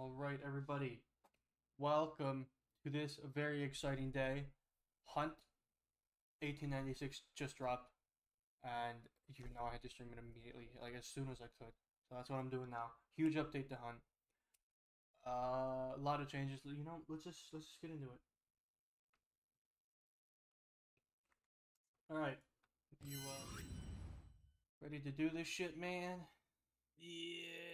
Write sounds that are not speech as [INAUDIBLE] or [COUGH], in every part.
All right, everybody. Welcome to this very exciting day. Hunt 1896 just dropped, and you know I had to stream it immediately, like as soon as I could. So that's what I'm doing now. Huge update to Hunt. Uh, a lot of changes. You know, let's just let's just get into it. All right, you uh, ready to do this shit, man? Yeah.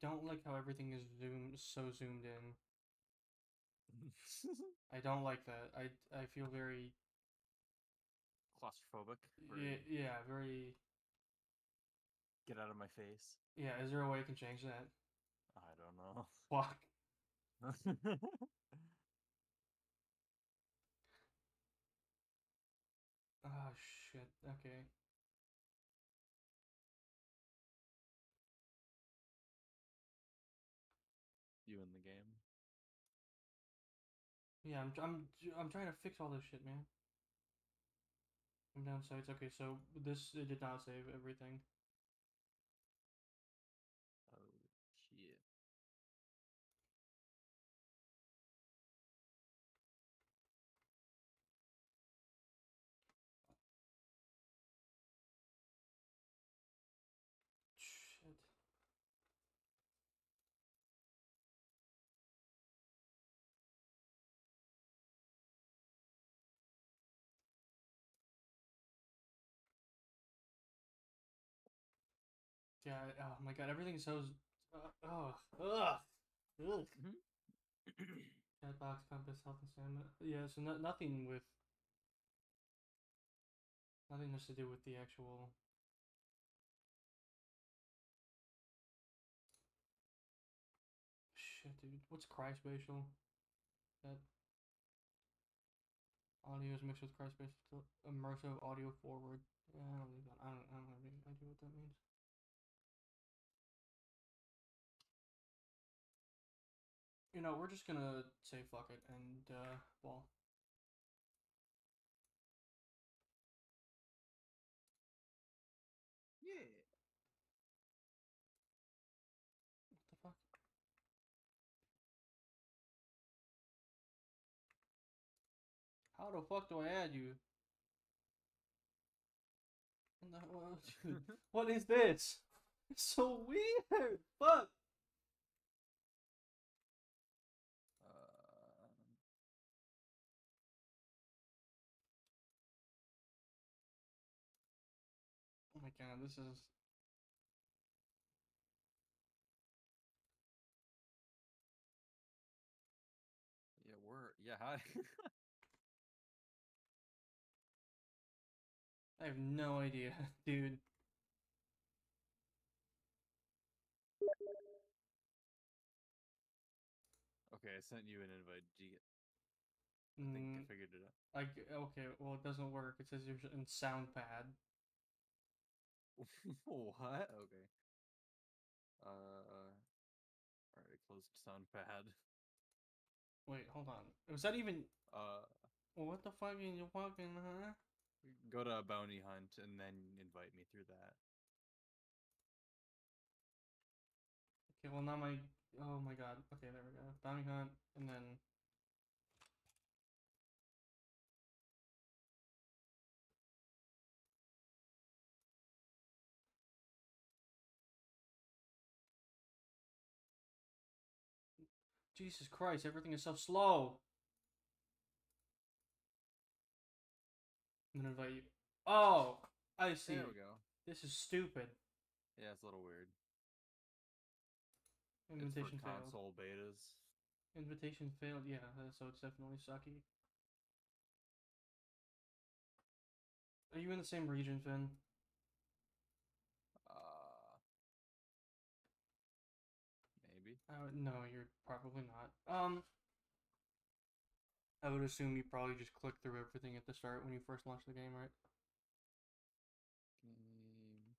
Don't like how everything is zoomed so zoomed in. [LAUGHS] I don't like that. I I feel very Claustrophobic. yeah, yeah very Get out of my face. yeah. Is there a way I can change that? I don't know. [LAUGHS] Fuck. Oh [LAUGHS] shit. Okay. Yeah, I'm I'm I'm trying to fix all this shit, man. I'm down sites. Okay, so this it did not save everything. Yeah, oh my god, everything's so. Uh, oh, ugh, ugh. [CLEARS THROAT] Cat box, compass, health and stamina. Yeah, so no, nothing with. Nothing has to do with the actual. Shit, dude. What's cryspatial? That. Audio is mixed with cryspatial immersive audio forward. Yeah, I don't, even, I don't, I don't have any idea what that means. You know, we're just gonna say fuck it and, uh, well. Yeah. What the fuck? How the fuck do I add you? What the hell- [LAUGHS] [LAUGHS] dude, what is this? [LAUGHS] It's so weird. Fuck. My this is. yeah, we're yeah. Hi. [LAUGHS] I have no idea, [LAUGHS] dude. okay, I sent you an invite. Did you? I think I Mm, figured it out. I okay, well it doesn't work. It says you're in SoundPad. [LAUGHS] what? Okay. Uh. All right, closed soundpad. Wait, hold on. Was that even? Uh, Well, what the fuck are you fucking, huh? go to a bounty hunt and then invite me through that. Okay, well now my oh my god. Okay, there we go. Bounty hunt and then Jesus Christ, everything is so slow. I'm gonna invite you. Oh, I see. There we go. This is stupid. Yeah, it's a little weird. Invitation failed. console betas. Invitation failed. Yeah, uh, so it's definitely sucky. Are you in the same region, Finn? Uh, maybe. Uh, no, you're probably not. Um, I would assume you probably just clicked through everything at the start when you first launched the game, right? Game.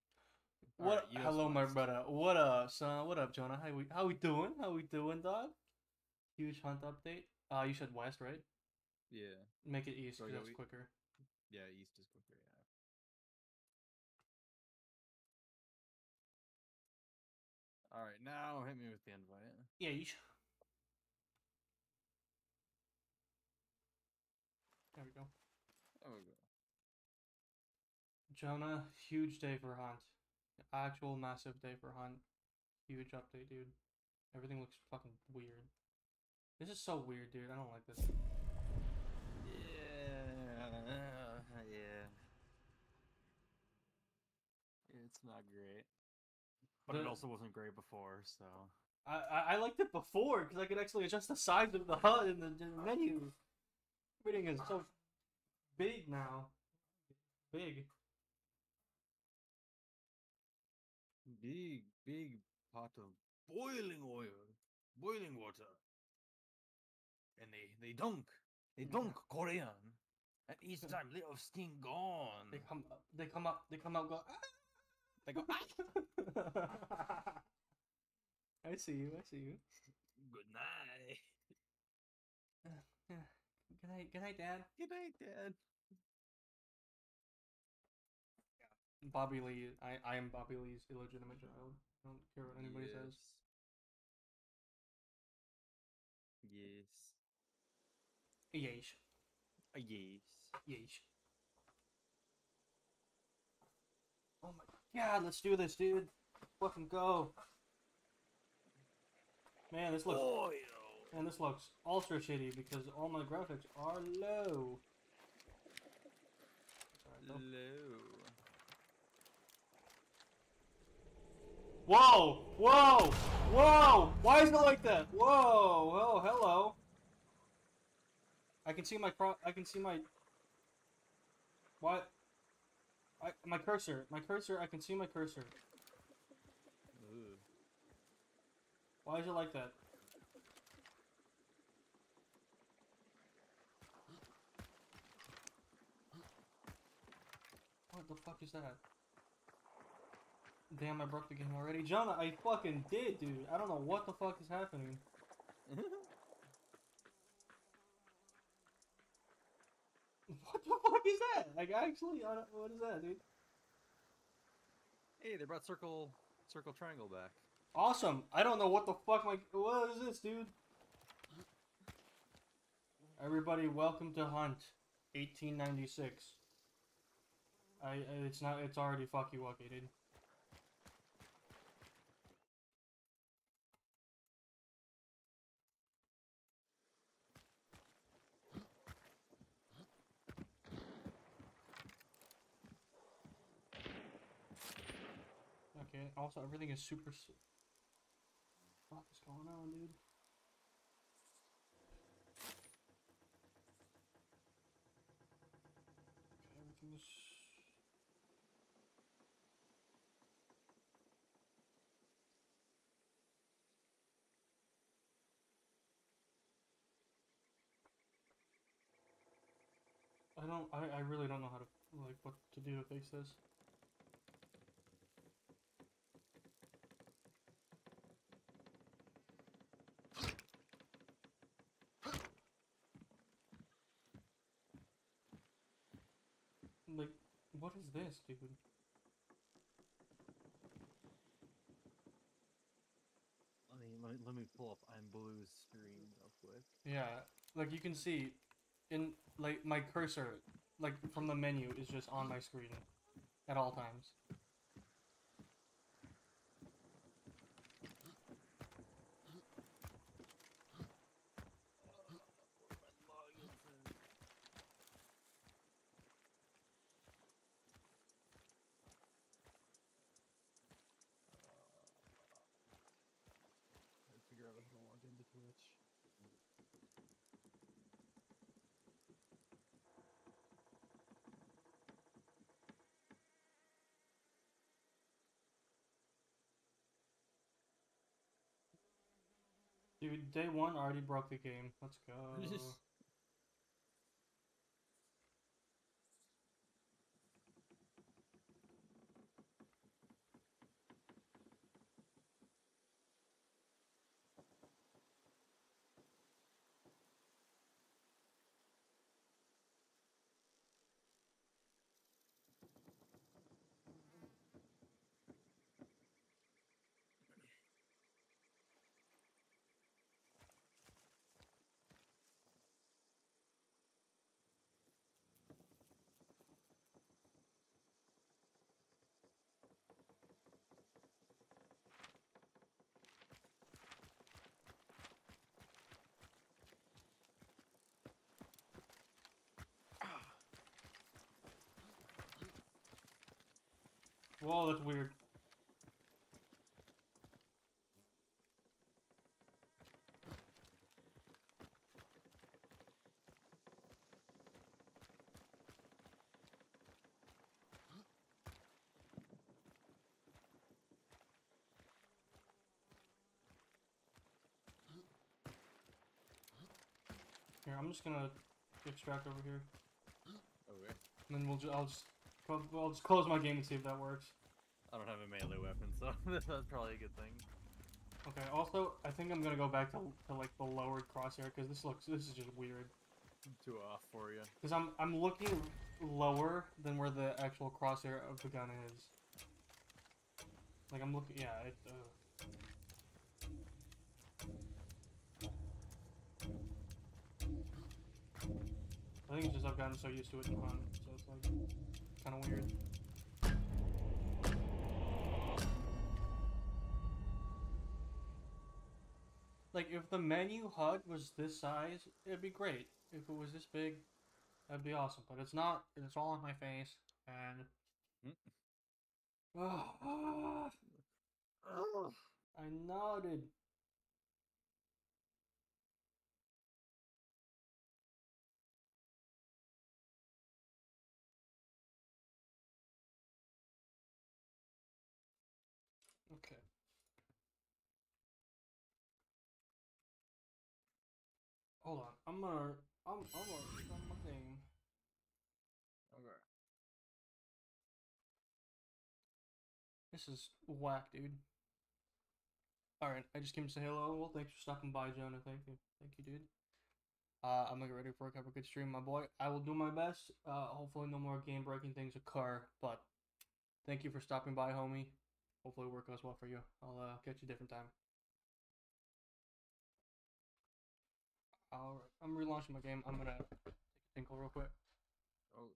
What? Alright, US Hello, my brother. What up, son? What up, Jonah? How we how we doing? How we doing, dog? Huge hunt update. Uh, you said west, right? Yeah. Make it east, So 'cause go that's e- quicker. Yeah, east is quicker. Yeah. All right, now hit me with the invite. Yeesh. There we go. There we go. Jonah, huge day for Hunt. Actual massive day for Hunt. Huge update, dude. Everything looks fucking weird. This is so weird, dude. I don't like this. Yeah, yeah. It's not great, but it also wasn't great before. So I, I, I liked it before because I could actually adjust the size of the HUD in the, in the menu. Everything is so big now. Big. Big, big pot of boiling oil, boiling water, and they they dunk, they mm-hmm. dunk Korean, and each mm-hmm. time let of steam gone. They come up, they come up, they come out, go. Ah! They go, "Ah!" [LAUGHS] I see you. I see you. Good night. [LAUGHS] Good night. Good night, Dad. Good night, Dad. Bobby Lee. I, I am Bobby Lee's illegitimate child. I don't care what anybody says. Yes. Yes. Uh, yes. Oh my god, let's do this, dude. Fucking go. Man, this looks Oh, Oil. man, this looks ultra shitty because all my graphics are low. Go. Low. Whoa! Whoa! Whoa! Why is it like that? Whoa! Oh, hello. I can see my I can see my. What? I my cursor. My cursor. I can see my cursor. Ooh. Why is it like that? What the fuck is that? Damn, I broke the game already. Jonah, I fucking did, dude. I don't know what the fuck is happening. [LAUGHS] What the fuck is that? Like, actually, I don't, what is that, dude? hey, they brought circle, circle, triangle back. Awesome. I don't know what the fuck my. What is this, dude? Everybody, welcome to Hunt, 1896. I. I- It's not. It's already fucky wucky, dude. Okay. Also, everything is super. What is going on, dude? Okay, everything's. I don't. I, I really don't know how to like what to do to fix this. Like, what is this, dude? Let me, let me, let me pull up I'm Blue's screen real quick. Yeah, like you can see, in like my cursor, like from the menu, is just on my screen at all times. Dude, day one already broke the game. Let's go. [LAUGHS] Whoa, that's weird. Here, I'm just gonna extract over here, Okay. and then we'll ju- I'll just I'll just close my game and see if that works. I don't have a melee weapon, so [LAUGHS] that's probably a good thing. Okay. Also, I think I'm gonna go back to, to like the lowered crosshair because this looks this is just weird. Too off for you. Because I'm I'm looking lower than where the actual crosshair of the gun is. Like I'm looking, yeah. It, uh... I think it's just I've gotten so used to it in hunt, so it's like kind of weird. Like if the menu HUD was this size, it'd be great. If it was this big, that'd be awesome. But it's not. It's all in my face, and Ah, [SIGHS] I nodded. Hold on. I'm gonna. I'm. I'm gonna run my thing. Okay. This is whack, dude. Alright, I just came to say hello. Well, thanks for stopping by, Jonah. Thank you. Thank you, dude. Uh, I'm gonna get ready for a a good stream, my boy. I will do my best. Uh, hopefully no more game breaking things occur, but thank you for stopping by, homie. Hopefully work goes well for you. I'll uh, catch you a different time. Alright, I'm relaunching my game. I'm gonna take a tinkle real quick. Oh.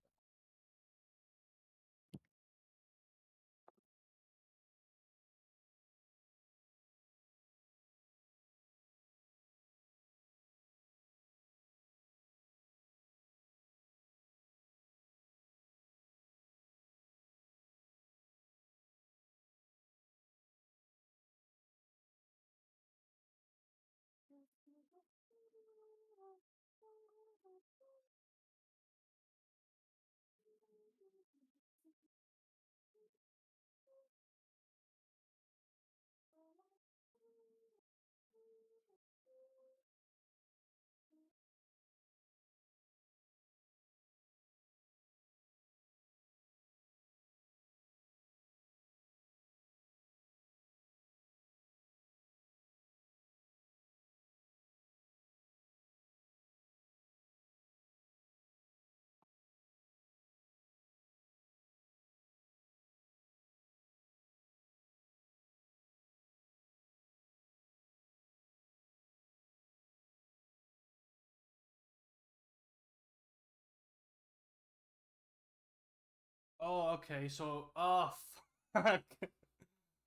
Oh, okay. So, oh, [LAUGHS] fuck.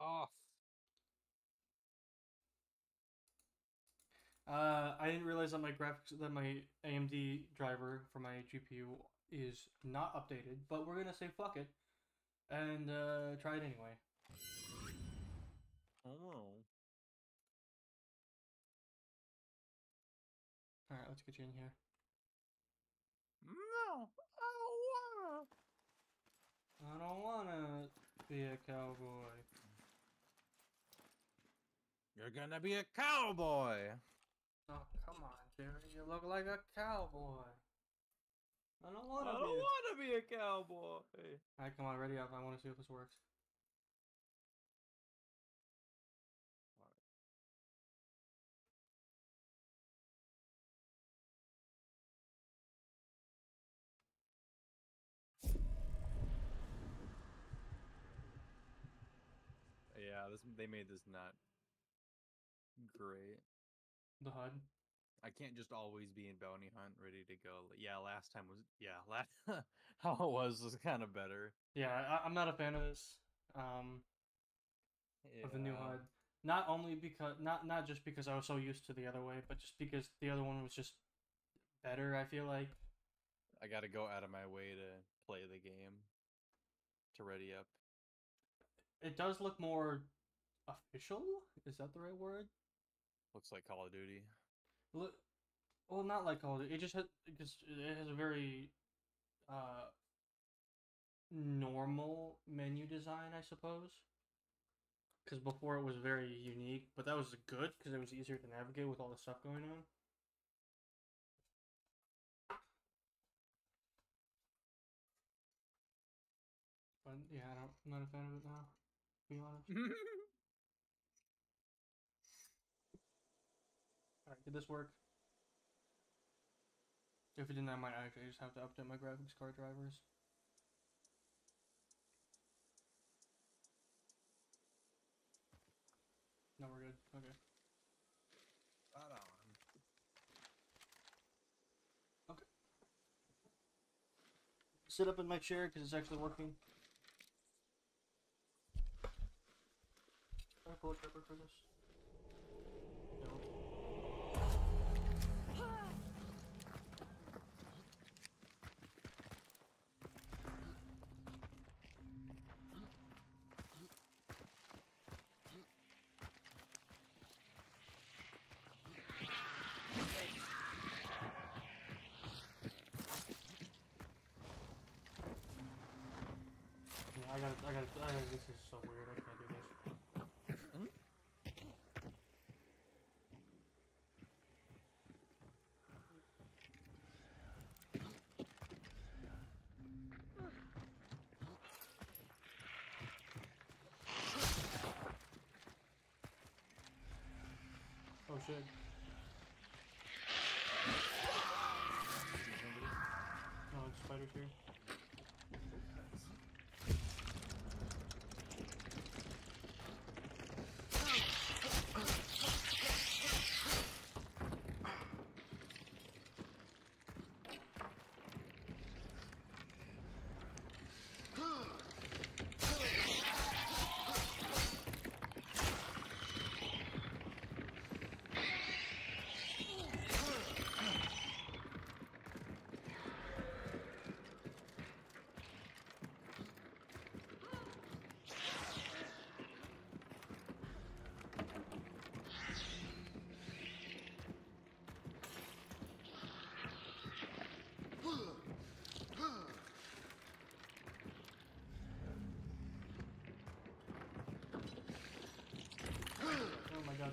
Off. Uh, I didn't realize that my graphics, that my AMD driver for my GPU is not updated, but we're gonna say fuck it and uh, try it anyway. Oh. All right, let's get you in here. No. I don't wanna. I don't wanna be a cowboy. You're gonna be a cowboy. Oh, come on, Jerry. You look like a cowboy. I don't I wanna don't be. A... wanna be a cowboy. All right, come on, ready up. I want to see if this works. Not great. The HUD. I can't just always be in bounty hunt ready to go. Yeah, last time was yeah, [LAUGHS] last how it was was kind of better. Yeah, I, I'm not a fan of this. Um, of the new HUD. Not only because not not just because I was so used to the other way, but just because the other one was just better. I feel like. I got to go out of my way to play the game to ready up. it does look more official. Is that the right word? Looks like Call of Duty. Look, well, not like all. It just has, it just it has a very uh normal menu design, I suppose. Because before it was very unique, but that was good because it was easier to navigate with all the stuff going on. But yeah, I don't, I'm not a fan of it now. To be honest. [LAUGHS] All right, did this work? If it didn't, I might actually just have to update my graphics card drivers. No, we're good. Okay. Right on. Sit up in my chair because it's actually working. Can I pull a for this? No. Yeah, I got I got I gotta, this is so weird. I can't do this. Oh shit. It's spiders here.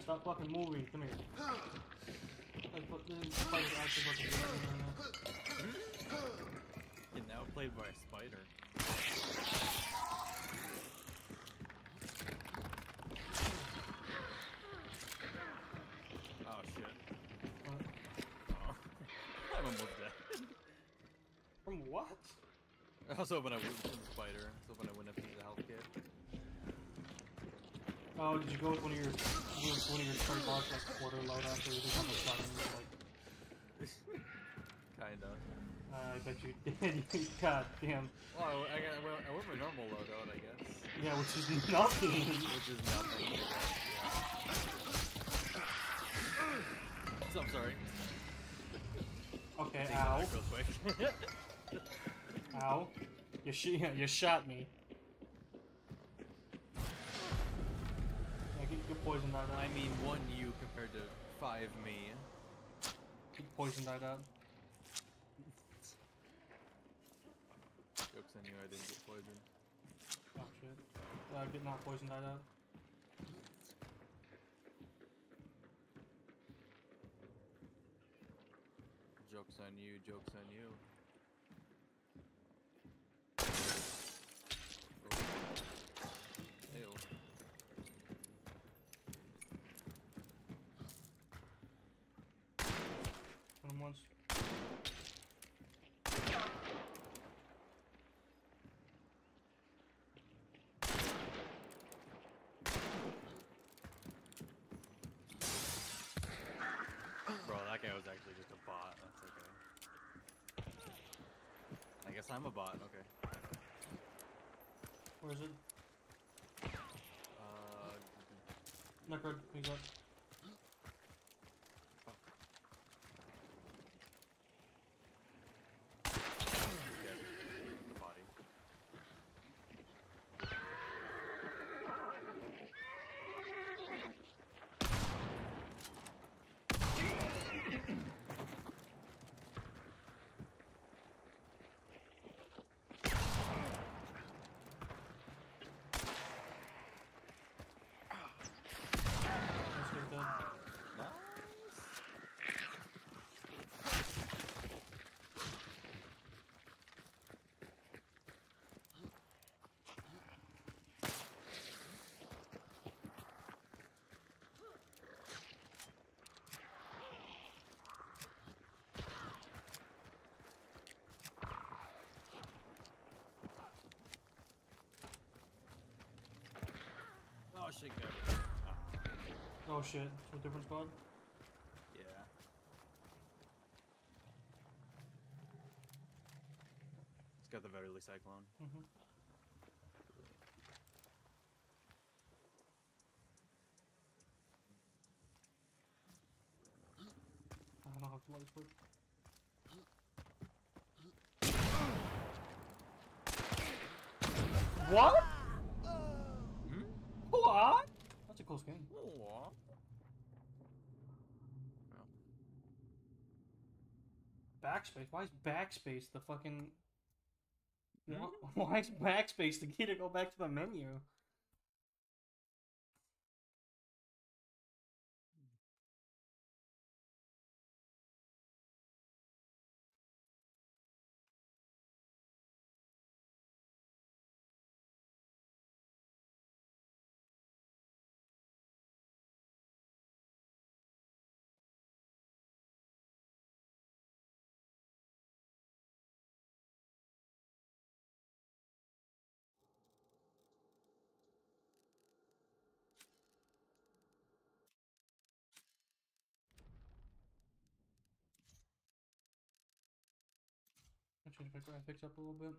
Stop fucking moving. Come here. I put the spider's actually fucking moving right now. Outplayed by a spider. Oh shit. What? Oh. [LAUGHS] I'm almost dead. From what? I was hoping I wouldn't from the spider. I was hoping I wouldn't have to use the health kit. Oh, did you go with one of your with one of your straight box like quarter load after you didn't have a shotgun? Like, Kinda. uh, I bet you did. [LAUGHS] God damn. Well, I, got, well, I went for normal loadout, I guess. Yeah, which is nothing. [LAUGHS] Which is nothing. So, I'm sorry. Okay, ow, real quick. [LAUGHS] ow. You sh- you shot me. Get, get poisoned. I mean, one you compared to five me. Get poisoned out. Jokes on you, I didn't get poisoned. Oh shit. Uh, get not poisoned out. Jokes on you, jokes on you. Ew. Put him once. Bro, that guy was actually just a bot. That's okay. I guess I'm a bot. Okay. Where is it? Uh, Necro, he's up. yeah, the body. Shit got it. Ah, Oh shit, to a different squad? yeah. It's got the Verily Cyclone. Mm-hmm. I don't know how to lights work. What? Hmm? What? That's a cool. Aw. Backspace? Why is backspace the fucking. Why, [LAUGHS] why is backspace the key to go back to the menu? Change my graphics up a little bit.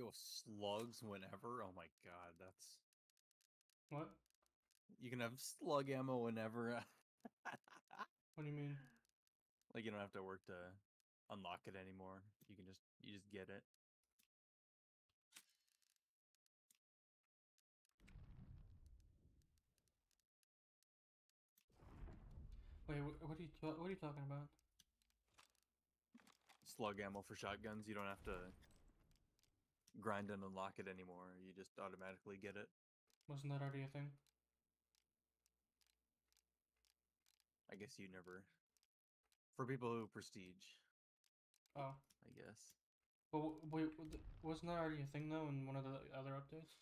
Yo, slugs whenever. Oh my god, that's what? you can have slug ammo whenever. [LAUGHS] What do you mean? like you don't have to work to unlock it anymore. You can just you just get it. Wait, what are you what are you talking about? Slug ammo for shotguns. You don't have to grind and unlock it anymore. You just automatically get it. Wasn't that already a thing? I guess you never. For people who prestige, Oh, I guess. but wait, wasn't that already a thing though in one of the other updates?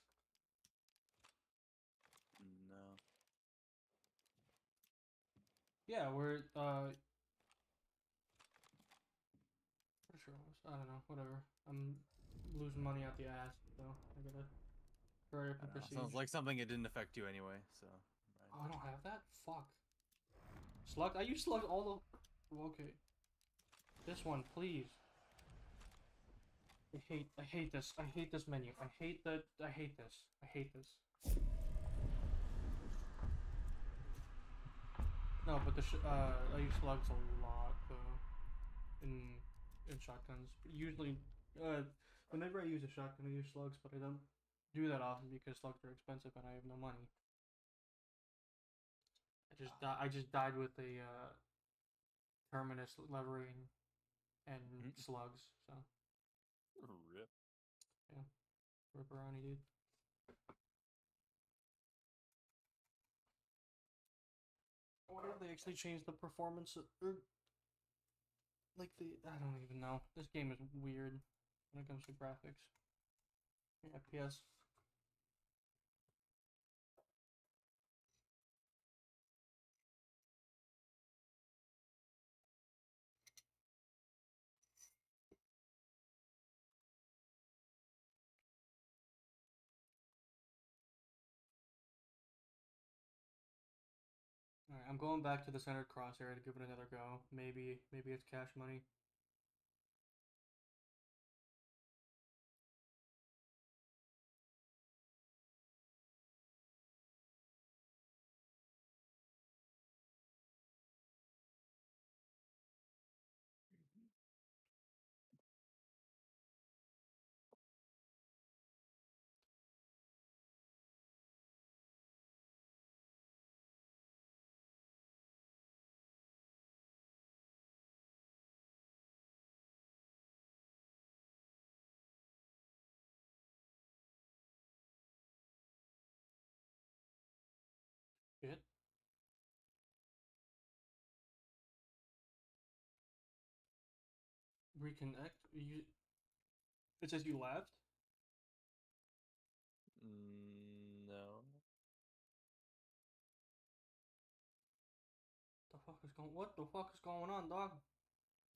No. Yeah, we're uh, pretty sure. I don't know. Whatever. I'm losing money out the ass, so I gotta hurry up and proceed. Sounds like something it didn't affect you anyway. So. Oh. I don't have that. Fuck. Slug. I use slug all the. Okay. This one, please. I hate. I hate this. I hate this menu. I hate that. I hate this. I hate this. No, but the sh- uh, I use slugs a lot though. In in shotguns, usually uh, whenever I use a shotgun, I use slugs, but I don't do that often because slugs are expensive and I have no money. I just di- I just died with a uh, terminus levering and Mm. slugs. So Rip. Yeah, ripperoni, dude. I wonder if they actually changed the performance of- or like the I don't even know. This game is weird when it comes to graphics. FPS. Alright, I'm going back to the centered crosshair to give it another go. Maybe maybe it's cash money. Reconnect. You. It says you left. Mm, no. The fuck is going? What the fuck is going on, dog?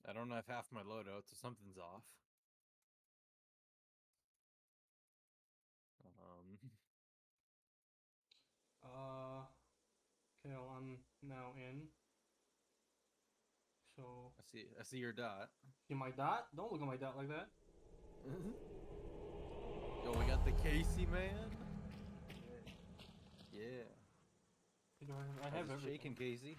I don't have half my loadout, so something's off. Um, [LAUGHS] Uh. Okay, well, I'm now in. So I see. I see your dot. See my dot? Don't look at my dot like that. Yo, we got the Casey man. Yeah, I do- I How's have it everything. shaking, Casey.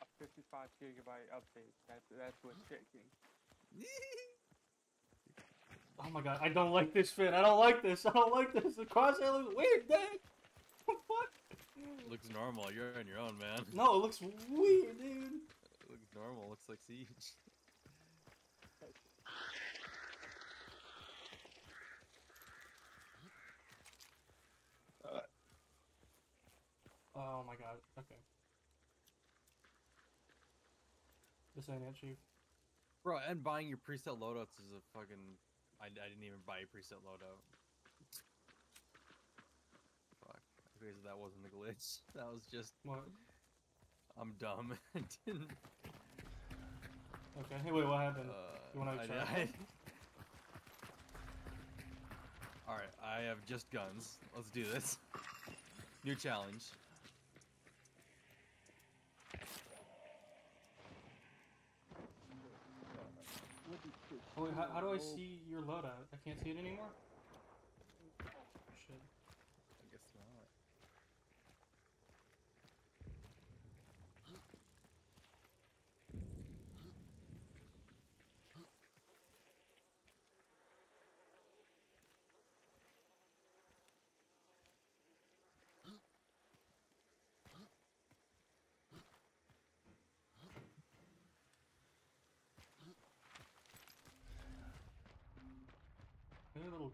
A 55 gigabyte update. That's that's what's shaking. [LAUGHS] Oh my god, I don't like this fit. I don't like this. I don't like this. The crosshair looks weird, dang. [LAUGHS] what? Looks normal. You're on your own, man. No, it looks weird, dude. It looks normal. Looks like Siege. Oh my god. Okay. This ain't it, chief. Bro, and buying your preset loadouts is a fucking. I, I didn't even buy a preset loadout. Fuck. That wasn't a glitch. [LAUGHS] That was just. What? I'm dumb. [LAUGHS] I didn't. Okay. Hey, wait. What happened? Uh, You wanna try? [LAUGHS] Alright, I have just guns. Let's do this. New challenge. Wait, how, how do I see your loadout? I can't see it anymore. Shit. I guess not.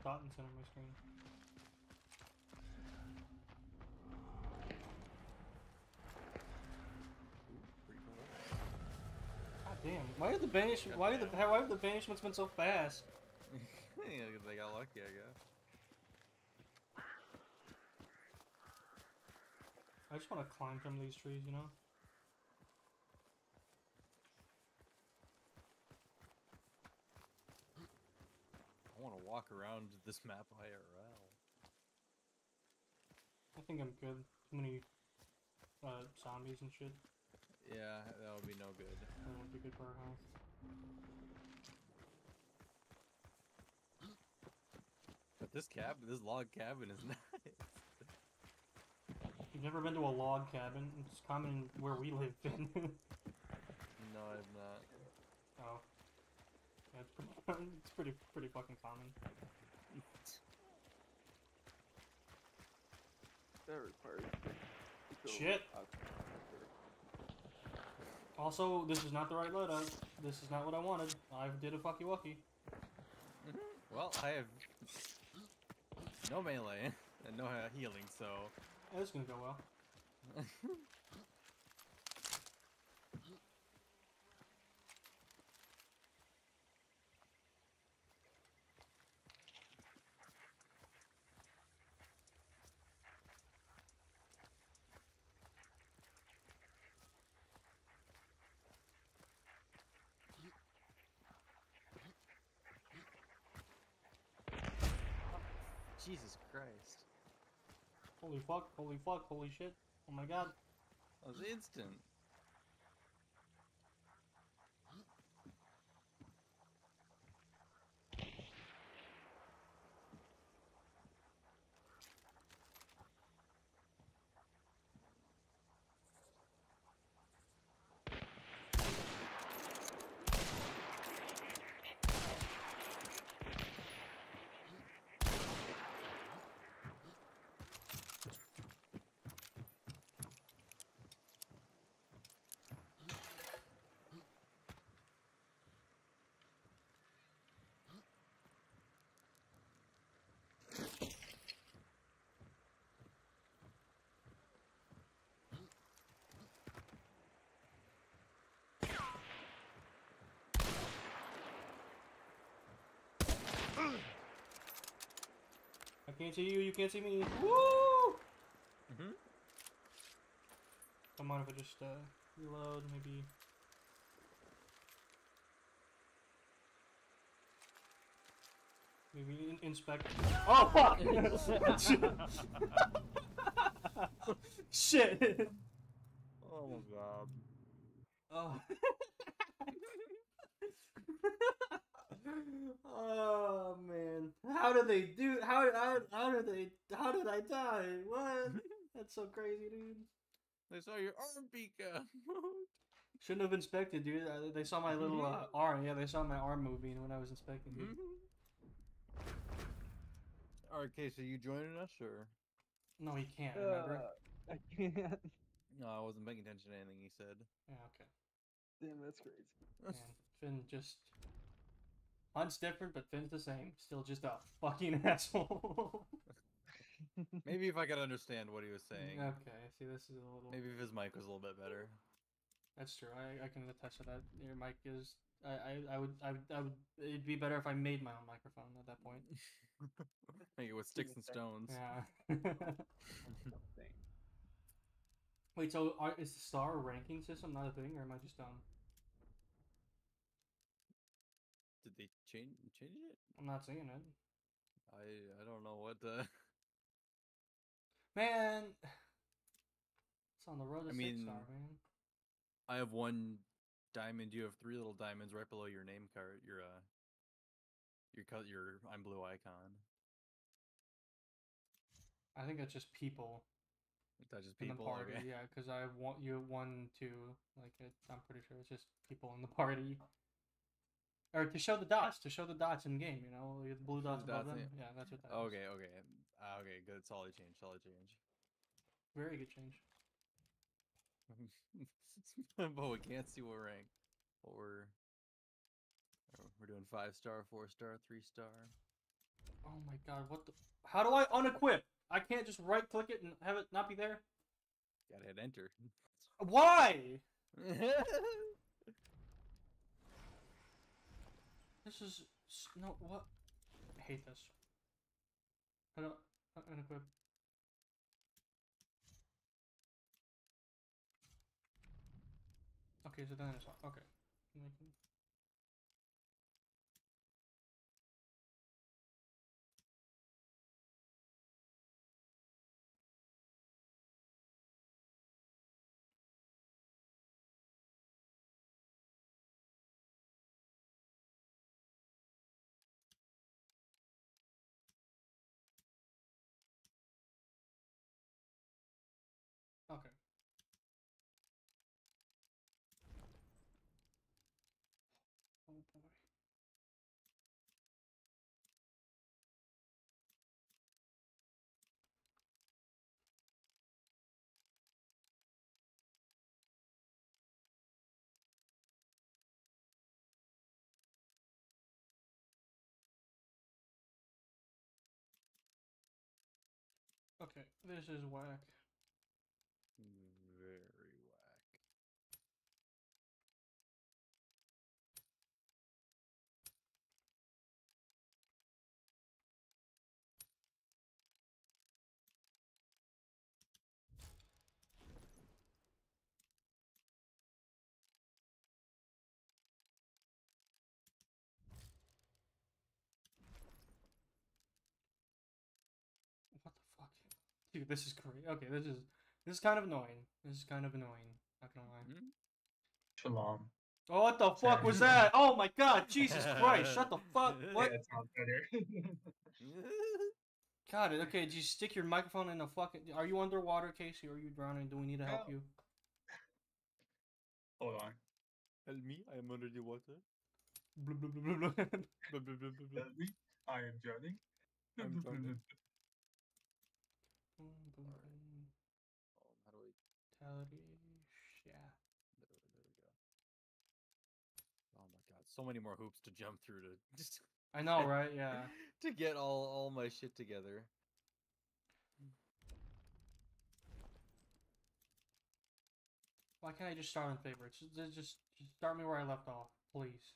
There's a little in center of my screen. God damn. Why are the banish? Why are the why have the banishments been so fast? [LAUGHS] yeah, they got lucky, I guess. I just want to climb some of these trees, you know. I want to walk around this map IRL. I think I'm good. Too many uh, zombies and shit. Yeah, that would be no good. That won't be good for our health. But this cabin, this log cabin is [LAUGHS] nice. You've never been to a log cabin? It's common where we live in. [LAUGHS] no, I have not. oh. Yeah, it's pretty, [LAUGHS] it's pretty, pretty fucking common. That requires. Shit. Also, this is not the right loadout. This is not what I wanted. I did a fucky wucky. Well, I have no melee [LAUGHS] and no uh, healing, so Yeah, this is gonna go well. [LAUGHS] Jesus Christ, Holy fuck, holy fuck, holy shit. Oh my god. that was instant. Can't see you. You can't see me. Woo! Mhm. Come on, if I just uh, reload, maybe. Maybe in- inspect. Oh fuck! [LAUGHS] Shit. [LAUGHS] Oh my god. Oh. [LAUGHS] oh man, how did they do? How did how, how did they? How did I die? What? [LAUGHS] That's so crazy, dude. They saw your arm peek out. [LAUGHS] Shouldn't have inspected, dude. Uh, They saw my little uh, arm. Yeah, they saw my arm moving when I was inspecting. Dude. Alright, Casey, you joining us or? No, he can't. Remember? Uh, I can't. [LAUGHS] No, I wasn't paying attention to anything he said. Yeah, okay. Damn, that's crazy. Man, Finn just. Hunt's different, but Finn's the same. Still just a fucking [LAUGHS] asshole. Maybe if I could understand what he was saying. Okay, see, this is a little. Maybe if his mic was a little bit better. That's true. I, I can attest to that. Your mic is. I, I, I would I would I would. It'd be better if I made my own microphone at that point. [LAUGHS] Make it with sticks and stones. Yeah. [LAUGHS] Wait, so are, is the star ranking system not a thing, or am I just dumb? Did they change change it? I'm not seeing it. I I don't know what the [LAUGHS] Man, it's on the road to I mean, star, man. I have one diamond, you have three little diamonds right below your name card, your uh your cut your I'm blue icon. I think it's just people That's just people. in the party. okay. Yeah, because I want you have one, two. Like it, I'm pretty sure it's just people in the party. Or to show the dots, to show the dots in game, you know, the blue dots above dots, them. yeah. Yeah, that's what that is. Okay, okay. Uh, okay, good. Solid change, solid change. Very good change. [LAUGHS] but we can't see what rank. What we're oh, we're doing five star, four star, three star. Oh my god, what the? How do I unequip? I can't just right click it and have it not be there. Gotta hit enter. Why? [LAUGHS] This is no what? I hate this. I don't unequip. Okay, so then it's Okay. Okay, this is whack. Very whack. What the fuck? Dude, this is great. Okay, this is this is kind of annoying. This is kind of annoying. Not gonna lie. Mm-hmm. Shalom. Oh, what the fuck was that? [LAUGHS] Oh my god, Jesus Christ! Shut the fuck. [LAUGHS] What? Yeah, [LAUGHS] it sounds better. God, okay, did you stick your microphone in a fucking? Are you underwater, Casey? Or are you drowning? Do we need to help No. you? Hold on. Help me, I am under the water. Blah, blah, blah, blah, blah. Blah, blah, blah, blah, blah. Me, I am drowning. I'm drowning. Boom, Alright. boom. Um, how do we? Tally, yeah. There, there we go. Oh my god, so many more hoops to jump through to [LAUGHS] just I know, right? [LAUGHS] Yeah. to get all all my shit together. Why can't I just start on favorites? Just, just, just start me where I left off, please.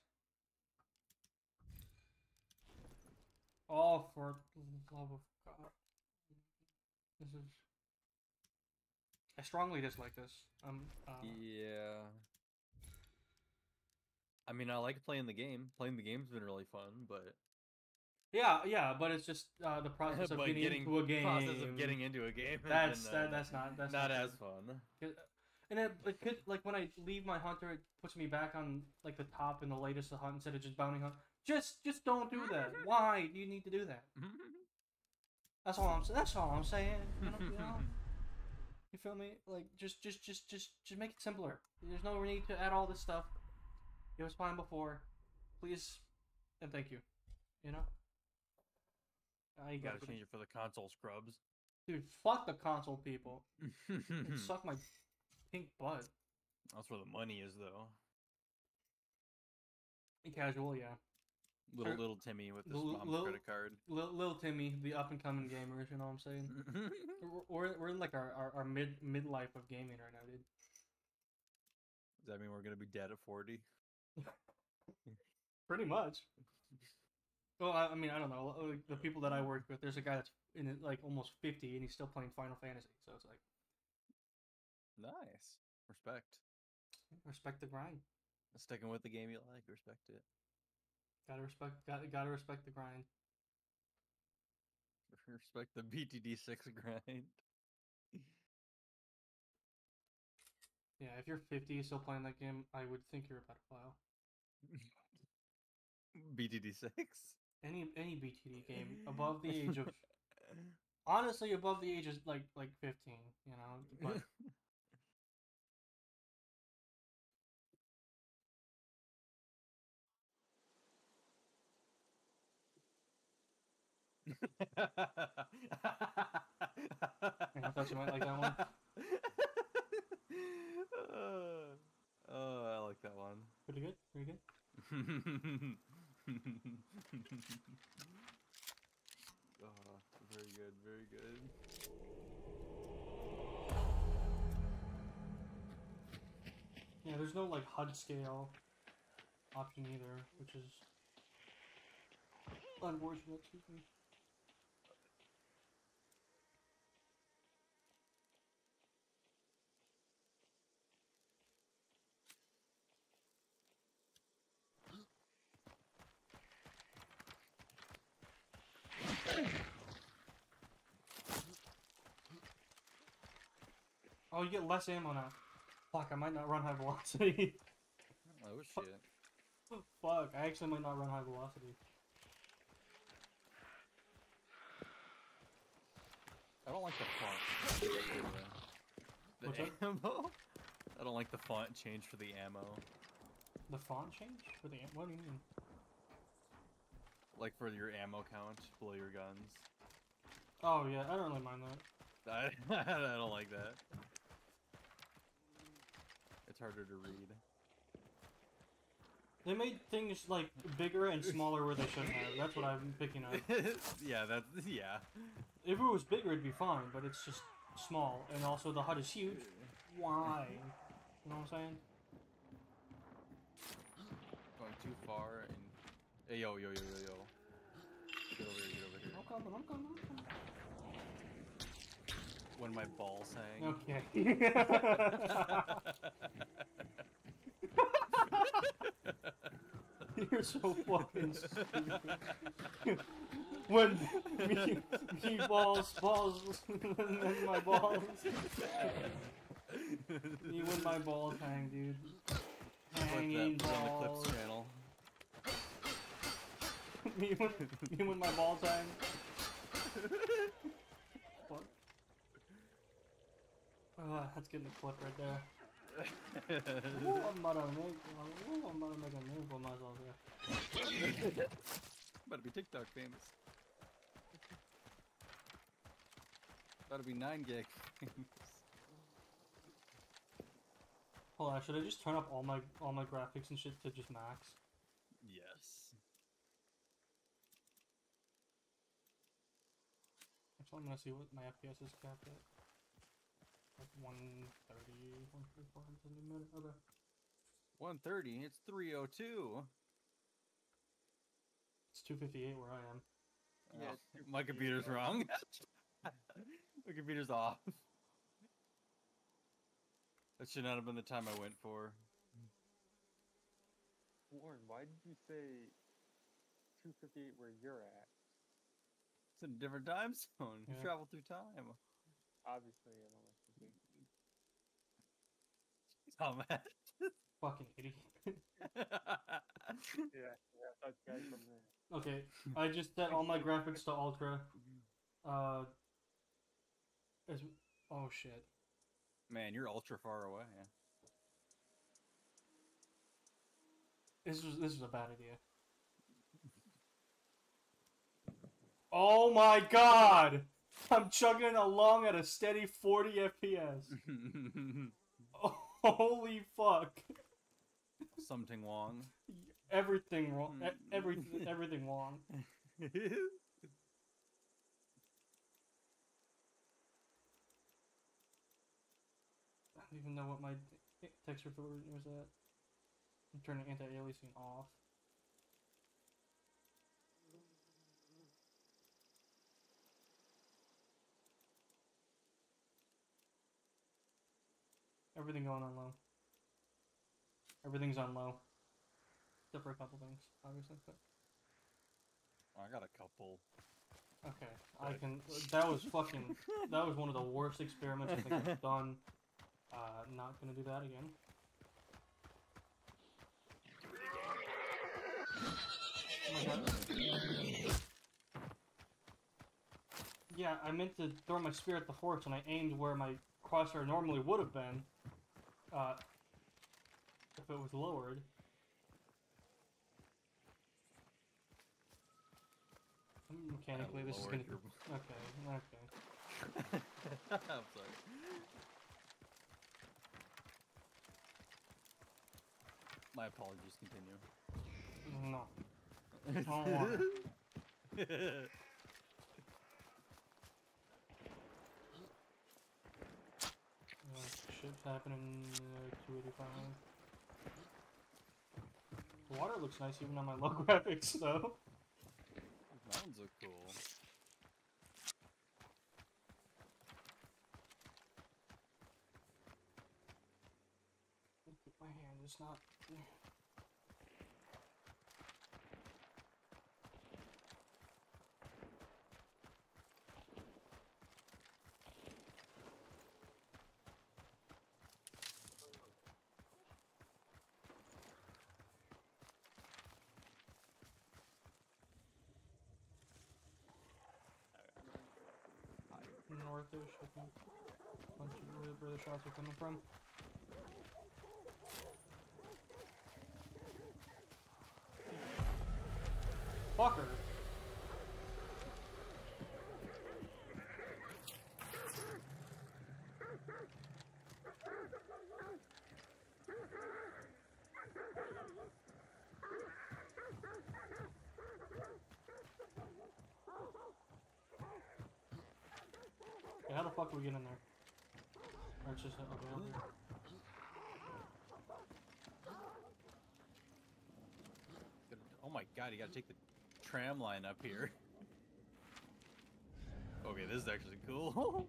Oh, for the love of God. This is. I strongly dislike this. Um. Uh, Yeah. I mean, I like playing the game. Playing the game's been really fun, but yeah, yeah, but it's just uh, the [LAUGHS] process of but getting, into a game. process of getting into a game. has That's been, that, uh, that's not that's not good. as fun. And it, it could like when I leave my hunter, it puts me back on like the top in the latest hunt instead of just bounty hunt. Just just don't do that. [LAUGHS] Why do you need to do that? [LAUGHS] That's all I'm. sa- That's all I'm saying. [LAUGHS] You, know, you, know? You feel me? Like just just just just just make it simpler. There's no need to add all this stuff. It was fine before. Please and thank you. You know. I you got gotta change it for the console scrubs. Dude, fuck the console people. [LAUGHS] Suck my pink butt. That's where the money is, though. Casual, yeah. Little little Timmy with his Lil- mom's credit card. Lil, Lil Timmy, the up and coming gamers, you know what I'm saying? [LAUGHS] We're, we're, we're in like our, our, our mid midlife of gaming right now, dude. Does that mean we're gonna be dead at forty? [LAUGHS] Pretty much. Well, I, I mean, I don't know. The people that I work with, there's a guy that's in it, like almost 50 and he's still playing Final Fantasy. So it's like, Nice. Respect. respect the grind. Sticking with the game you like. Respect it. Gotta respect, gotta, gotta respect the grind. [LAUGHS] Respect the BTD6 grind. Yeah, if you're 50 still playing that game, I would think you're a pedophile. BTD6. Any any BTD game [LAUGHS] above the age of honestly above the age of like like 15, you know. But [LAUGHS] I thought you might like that one. Uh, [LAUGHS] oh, I like that one. pretty good, pretty good. [LAUGHS] oh, very good, very good. Yeah, there's no like HUD scale option either, which is unfortunate. Excuse me. Oh, you get less ammo now. Fuck, I might not run high velocity. [LAUGHS] Oh shit. Fuck, I actually might not run high velocity. I don't like the font. the- What's ammo. [LAUGHS] I don't like the font change for the ammo. The font change for the am- what do you mean? Like for your ammo count below your guns. Oh yeah, I don't really mind that. I, [LAUGHS] I don't like that. Harder to read. They made things like bigger and smaller where they shouldn't have. That's what I'm picking up. [LAUGHS] yeah, that's yeah. If it was bigger, it'd be fine, but it's just small, and also the HUD is huge. Why? You know what I'm saying? Going too far and hey yo yo yo yo yo. Get over here, get over here. I'm coming, I'm coming, I'm coming. When my balls hang. Okay. [LAUGHS] You're so fucking stupid. when me, me balls, balls, when my balls, me when my balls hang, dude. Hanging that, put on the balls. clips channel. me when, me when my balls hang. What? Ah, that's getting a clip right there. Ooh, I'm about to make, ooh, I'm about to make a name for myself here. About to be TikTok famous. About to be 9GAG. famous. Hold on, should I just turn up all my all my graphics and shit to just max? yes. Actually, I'm gonna see what my FPS is capped at. Like 130, 134, 170 minute. Okay. 130. It's 302. It's 258 where I am. Oh, yeah, Oh, two my computer's wrong. [LAUGHS] my computer's off. That should not have been the time I went for. Warren, why did you say 258 where you're at? It's in a different time [LAUGHS] zone. You Yeah. travel through time. Obviously, I don't like to think. Dumbass. [LAUGHS] Fucking idiot. [LAUGHS] Yeah, yeah, I thought you guys from there. okay, I just set all my graphics to ultra. Uh, as, oh shit. Man, you're ultra far away. This was this is a bad idea. Oh my god! I'm chugging along at a steady 40 FPS. [LAUGHS] Holy fuck! Something wrong. Everything wrong. Mm-hmm. Everything [LAUGHS] everything wrong. I don't even know what my texture filter was at. I'm turning anti-aliasing off. Everything going on low. Everything's on low. Except for a couple things, obviously. But I got a couple. okay, I can. That was [LAUGHS] fucking. That was one of the worst experiments I think I've [LAUGHS] done. Uh, not gonna do that again. Oh. Yeah, I meant to throw my spear at the horse, and I aimed where my crosshair normally would have been. Uh, if it was lowered. Mechanically, this is gonna. your- [LAUGHS] Okay, okay. [LAUGHS] I'm sorry. My apologies. Continue. No. [LAUGHS] don't want Uh, shit's happening uh, 285. The water looks nice even on my [LAUGHS] low graphics, though. Mountains look cool. My hand is not. Northish, I think. Bunch of where, the shots are coming from. Fucker. How the fuck do we get in there? Or it's just okay. over Oh my god, you gotta take the tram line up here. Okay, this is actually cool. [LAUGHS]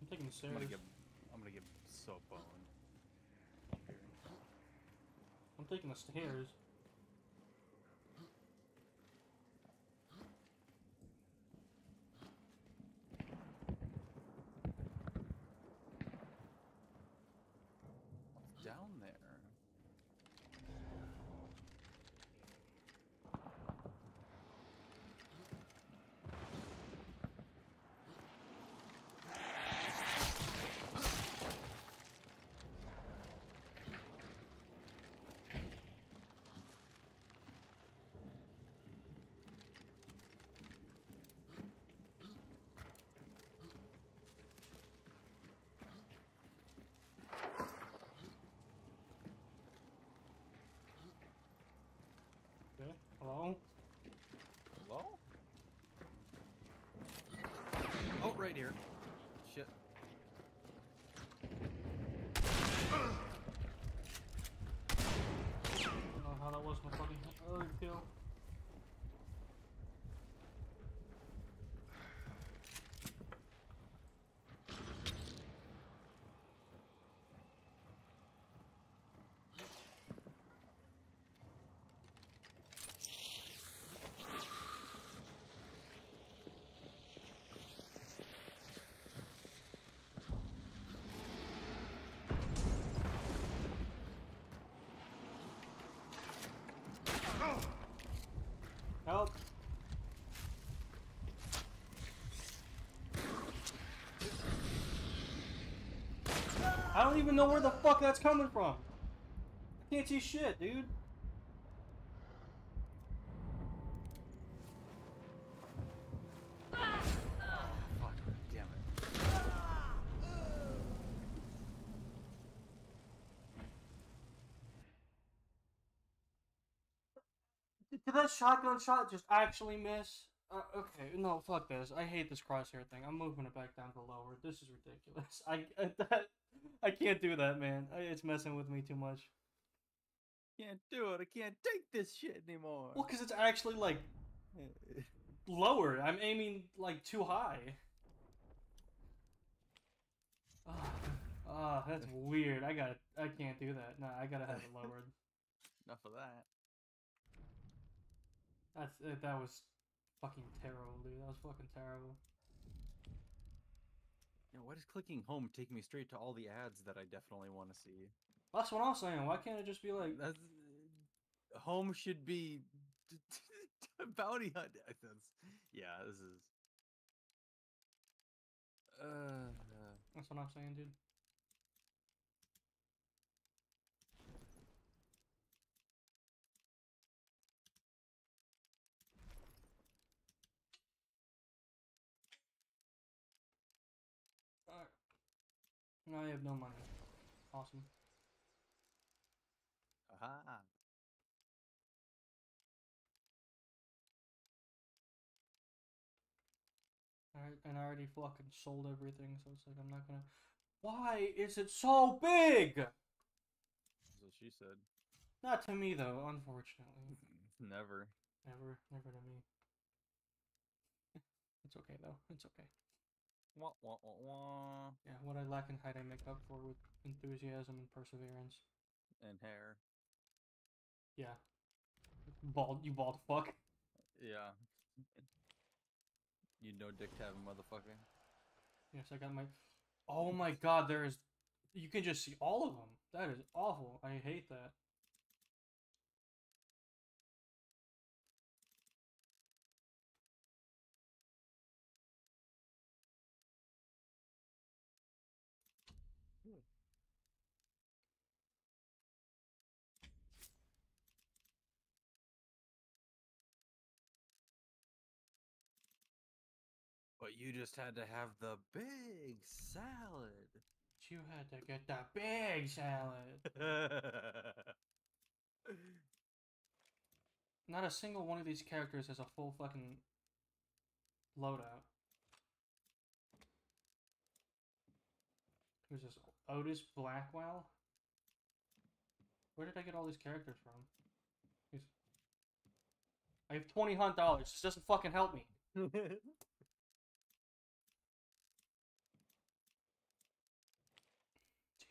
I'm taking the I'm stairs. gonna get I'm gonna get so boned. I'm taking the stairs. What's down there? Okay. Hello? Hello? Oh, right here. Shit. I that was my fucking other kill. Help. I don't even know where the fuck that's coming from. I can't see shit, dude. Did that shotgun shot just actually miss? Uh, okay, no, fuck this. I hate this crosshair thing. I'm moving it back down to lower. This is ridiculous. [LAUGHS] I I, that, I can't do that, man. It's messing with me too much. Can't do it. I can't take this shit anymore. Well, because it's actually like lower. I'm aiming like too high. [SIGHS] Ah, ah, that's weird. I got. I can't do that. No, I gotta have it [LAUGHS] lowered. Enough of that. That's uh, that was fucking terrible, dude. That was fucking terrible. You know, why does clicking home take me straight to all the ads that I definitely want to see? That's what I'm saying. Why can't it just be like? That's home should be [LAUGHS] bounty hunt. That's yeah. This is. Uh, That's what I'm saying, dude. Alright. No, I have no money. Awesome. aha. Alright, and I already fucking sold everything, so it's like I'm not gonna. Why is it so big? That's what she said. Not to me though, unfortunately. [LAUGHS] Never. Never, never to me. [LAUGHS] it's okay though. It's okay. Wah, wah, wah, wah. Yeah, what I lack in height, I make up for with enthusiasm and perseverance. And hair. Yeah. Bald, you bald fuck. Yeah. You know dick having motherfucker. Yes, I got my. Oh my god, there is. You can just see all of them. That is awful. I hate that. But you just had to have the big salad. You had to get the big salad. [LAUGHS] Not a single one of these characters has a full fucking loadout. Who's this? Otis Blackwell? Where did I get all these characters from? I have twenty hunt dollars. This doesn't fucking help me. [LAUGHS]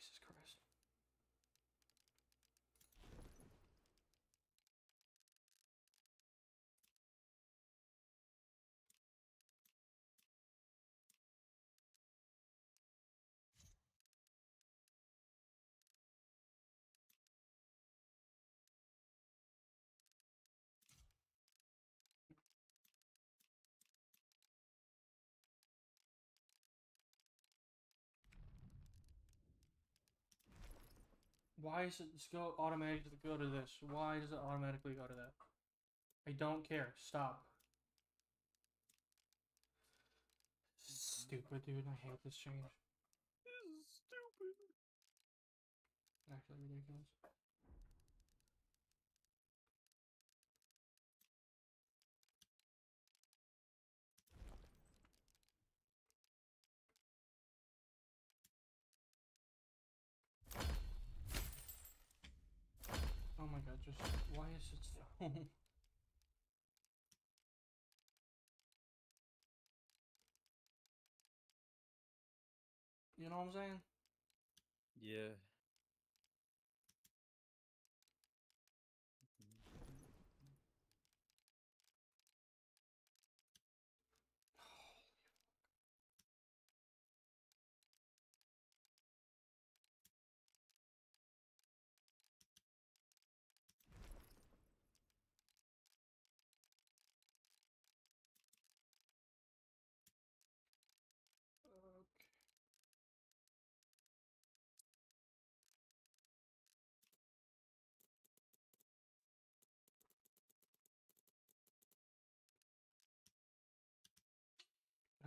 Jesus Christ. Why does it go automatically go to this? Why does it automatically go to that? I don't care. Stop. Stupid dude. I hate this change. This is Stupid. Actually ridiculous. Oh my god, just why [LAUGHS] You know what I'm saying? Yeah.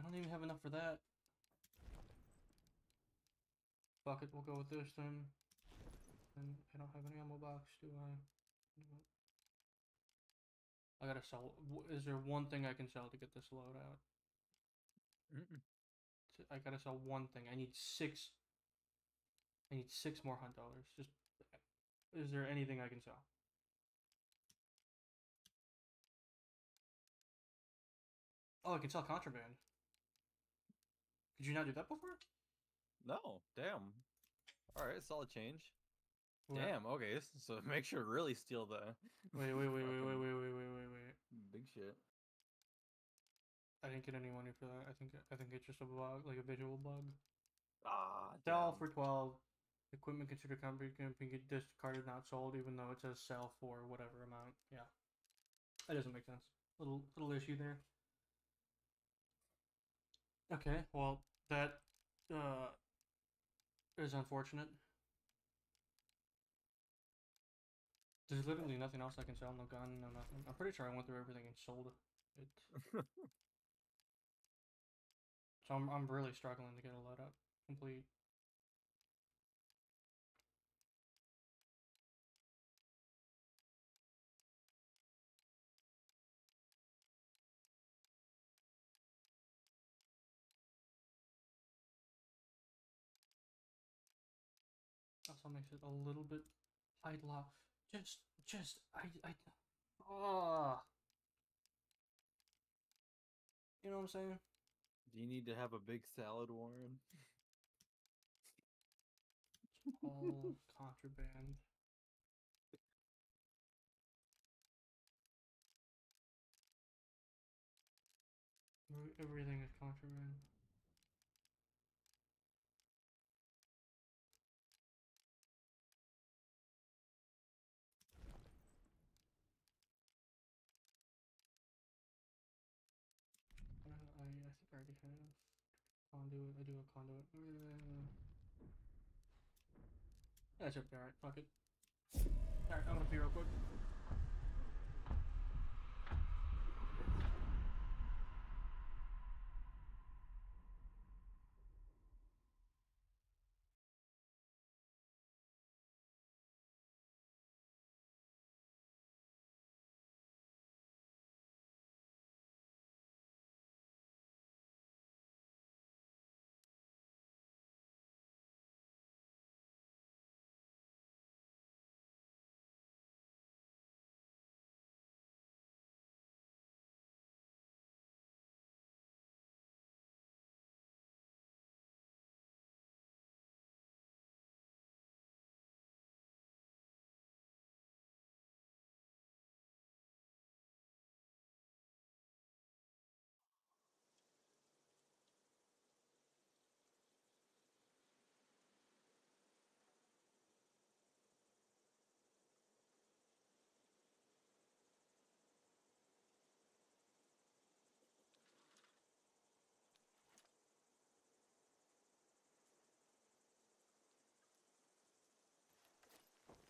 Don't even have enough for that. Fuck it, we'll go with this then. And I don't have any ammo box, do I? I gotta sell. Is there one thing I can sell to get this loadout? Mm-mm. S- I gotta sell one thing. I need six. I need six more hunt dollars. Just, is there anything I can sell? Oh, I can sell contraband. Did you not do that before? No, damn. All right, solid change. Where- Damn. Okay, so [LAUGHS] make sure to really steal the. [LAUGHS] Wait, wait, wait, wait, wait, wait, wait, wait, wait, wait. Big shit. I didn't get any money for that. I think I think it's just a bug, like a visual bug. Ah, Sell damn. for twelve. Equipment considered company can be discarded, not sold, even though it says sell for whatever amount. Yeah, that doesn't make sense. Little little issue there. Okay, well that uh is unfortunate. There's literally nothing else I can sell. No gun, no nothing. I'm pretty sure I went through everything and sold it. [LAUGHS] So I'm I'm really struggling to get a loadout complete. Also makes it a little bit hide lock. Just just I I ah. You know what I'm saying? Do you need to have a big salad, Warren? all [LAUGHS] contraband. Everything is contraband. Uh, I, Already have conduit. I do a conduit. Uh, that's okay, alright, fuck it. Alright, I'm gonna pee real quick.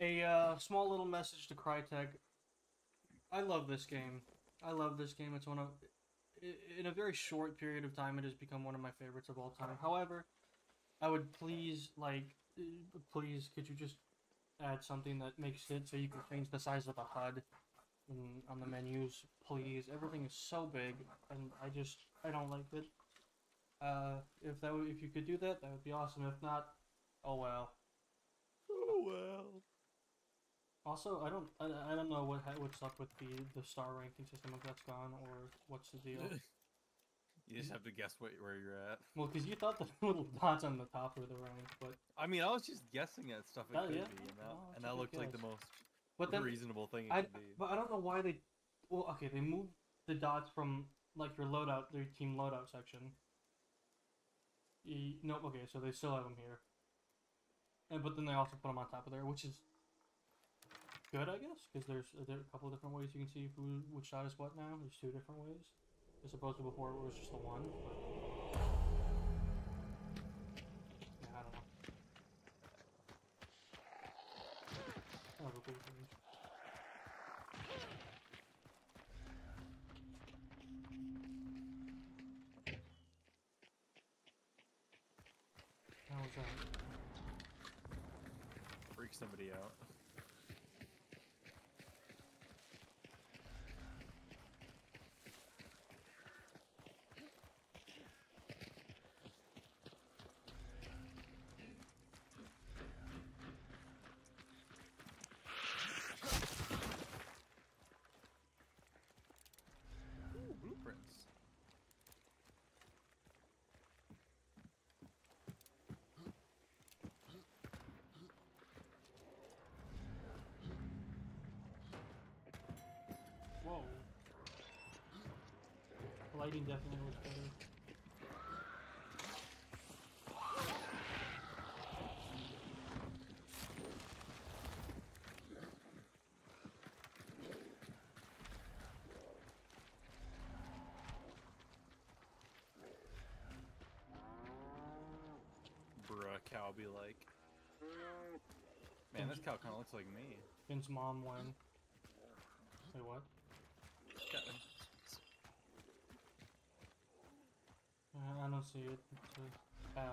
A uh, small little message to Crytek. I love this game. I love this game. It's one of, in a very short period of time, it has become one of my favorites of all time. However, I would please, like, please, could you just add something that makes it so you can change the size of the HUD in, on the menus, please. Everything is so big, and I just, I don't like it. Uh, if that, if you could do that, that would be awesome. If not, oh well. Oh well. Also, I don't, I, I don't know what ha- what's up with the the star ranking system if that's gone or what's the deal. [LAUGHS] You just have to guess what, where you're at. well, because you thought the [LAUGHS] little dots on the top were the rank, but I mean, I was just guessing at stuff it Oh, could yeah. be, and that, Oh, and that looked like the most but then reasonable thing it I, could be. but I don't know why they. Well, okay, they moved the dots from like your loadout, their team loadout section. E, no, okay, so they still have them here. And but then they also put them on top of there, which is good, I guess, because there's there are a couple of different ways you can see who which shot is what now. There's two different ways, as opposed to before it was just the one. But... Yeah, I don't know. Oh. How was that? Freak somebody out. Definitely looks better. Bruh, cow be like. Man, this cow kind of looks like me. Vince mom when. Wait, what? Uh, I don't see it. It's a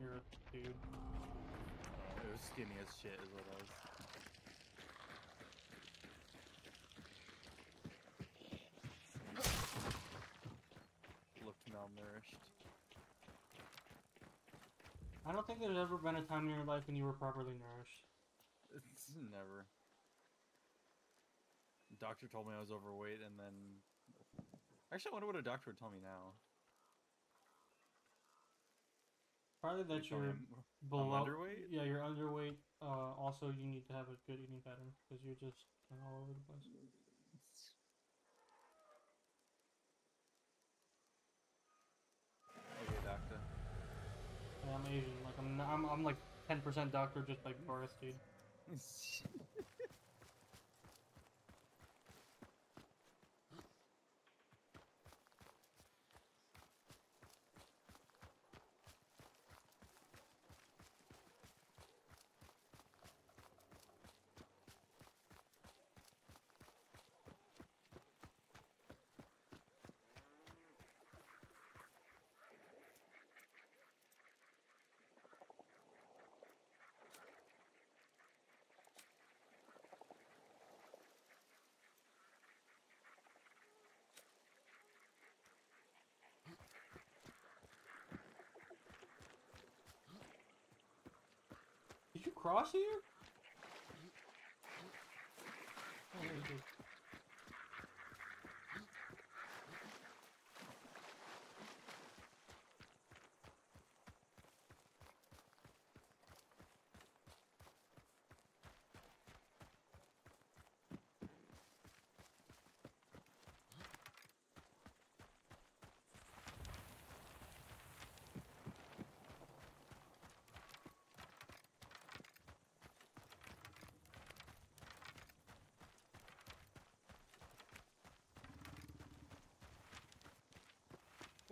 you're a dude. It was skinny as shit, is what I was. Looked malnourished. I don't think there's ever been a time in your life when you were properly nourished. It's never. Doctor told me I was overweight, and then. Actually, I wonder what a doctor would tell me now. Probably that you're I'm- below. underweight? Yeah, you're underweight. Uh, also, you need to have a good eating pattern because you're just all over the place. Okay, doctor. Yeah, I'm Asian. Like I'm, I'm, I'm like 10% doctor just by birth, dude. [LAUGHS] Did you cross here? Oh, yeah, you did.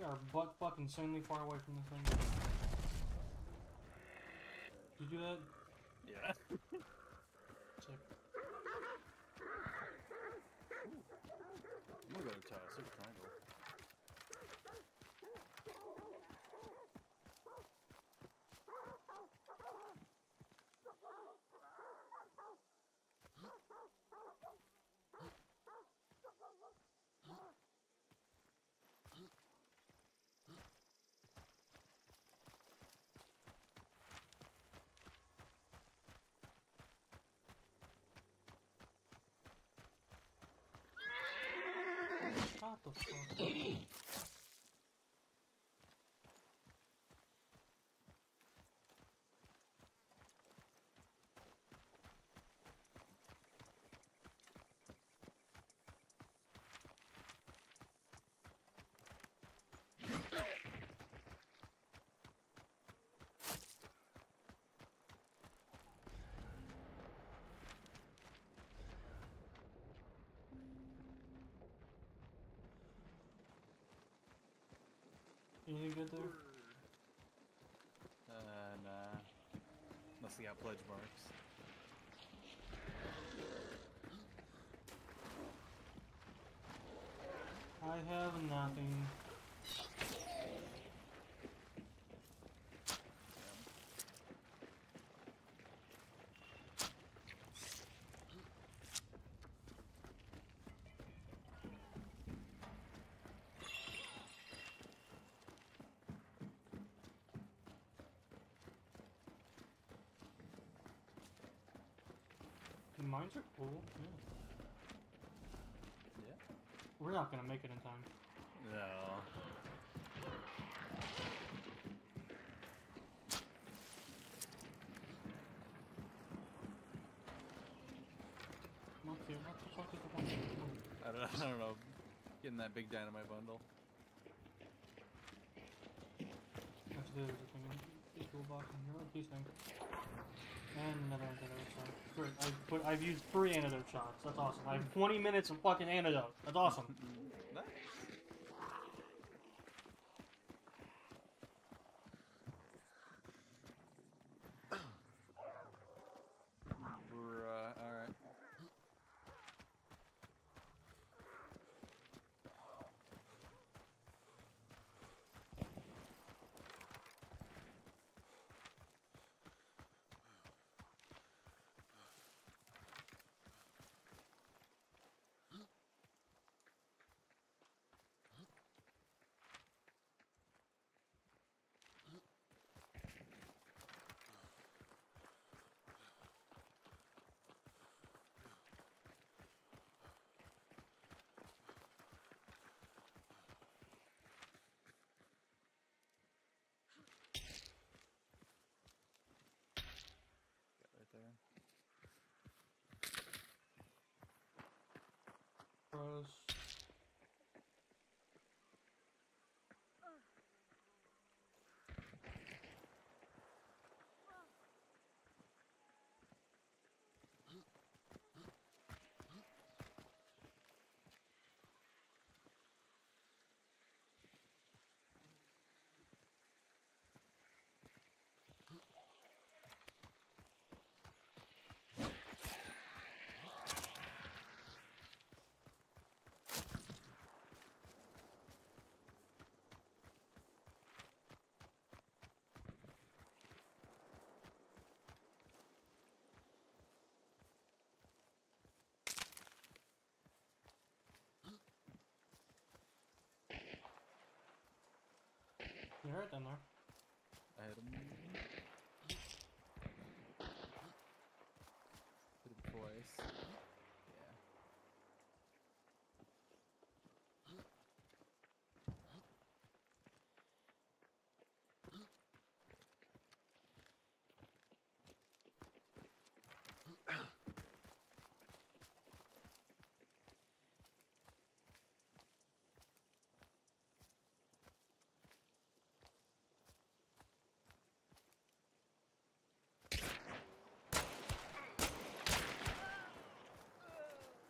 Are butt fucking insanely far away from this thing. Did you do that? yeah. Sick. I'm gonna go to uh, Super Triangle. What the fuck? Anything good there? Uh, nah. Unless they got pledge marks. I have nothing. Mines are cool. Yeah. Yeah. We're not gonna make it in time. No. What the, fuck is the point? Come on. I don't, [LAUGHS] I don't know. Getting that big dynamite bundle. That's the other thing. The toolbox and here. Things. And another antidote shot. Great. I've, put, I've used three antidote shots. That's awesome. I have 20 minutes of fucking antidote. That's awesome. [LAUGHS] Adiós. You're right then there. I hit him. Hit him twice. Yeah.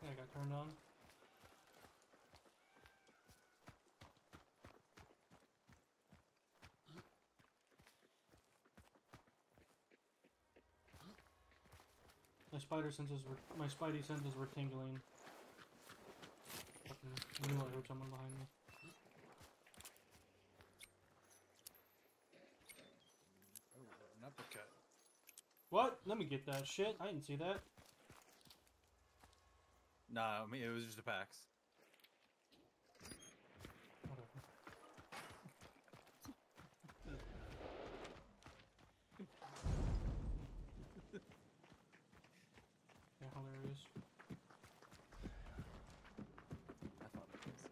Yeah, I got turned on. My spider senses were my spidey senses were tingling. Knew I heard someone behind me. Oh, an uppercut. What? Let me get that shit. I didn't see that. Nah, I mean, it was just a PAX. Whatever. yeah, hilarious. I thought it was.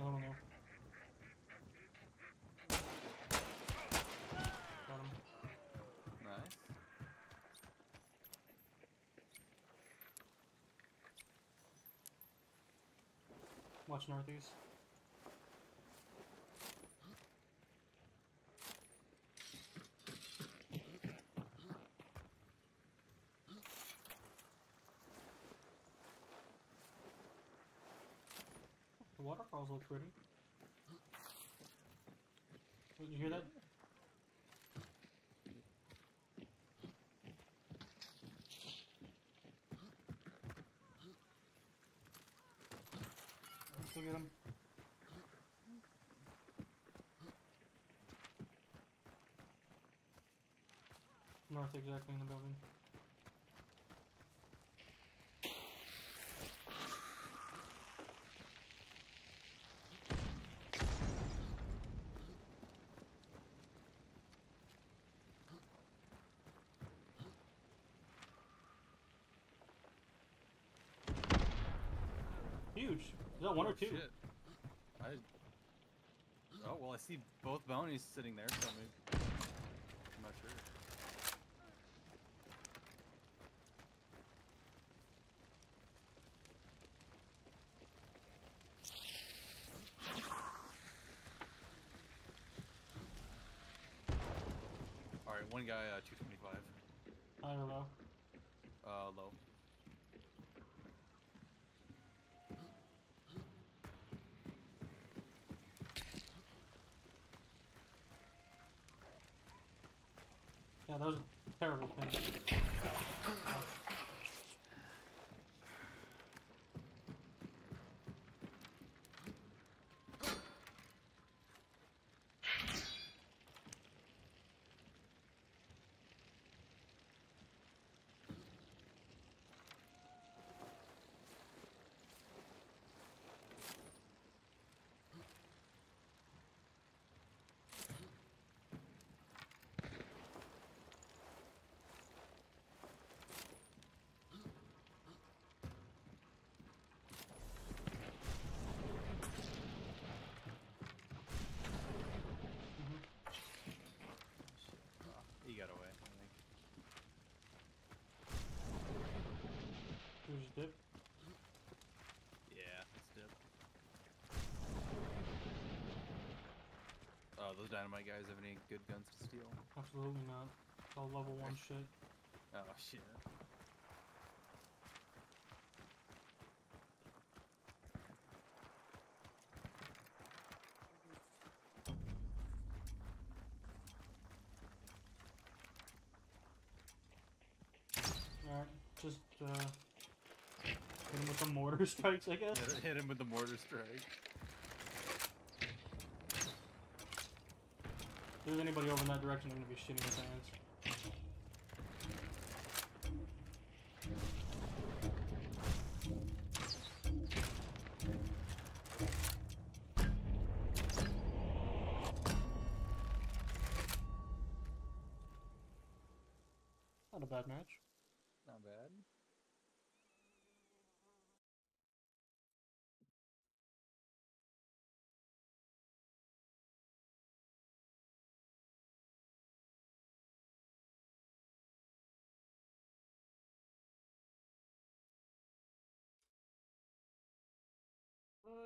Another one there. Got him. Nice. Watch northeast. The waterfalls look pretty. Did you hear that? Go get him. North exactly in the building. Huge. Is that one or Oh, two? shit. I. Oh well, I see both bounties sitting there, so maybe. I'm not sure. All right, one guy, uh, 225, I don't know. uh, low. Yeah, that was a terrible thing. Mhm. He got away. I think. Who's dip? Yeah, it's dip. Uh, those dynamite guys have any good guns to steal? Absolutely not. It's all level one shit. [LAUGHS] Oh shit. Alright, just uh, hit him with the mortar [LAUGHS] strikes, I guess. Hit, [LAUGHS] hit him with the mortar strike. If there's anybody over in that direction, I'm gonna be shitting my pants. Not a bad match. Not bad.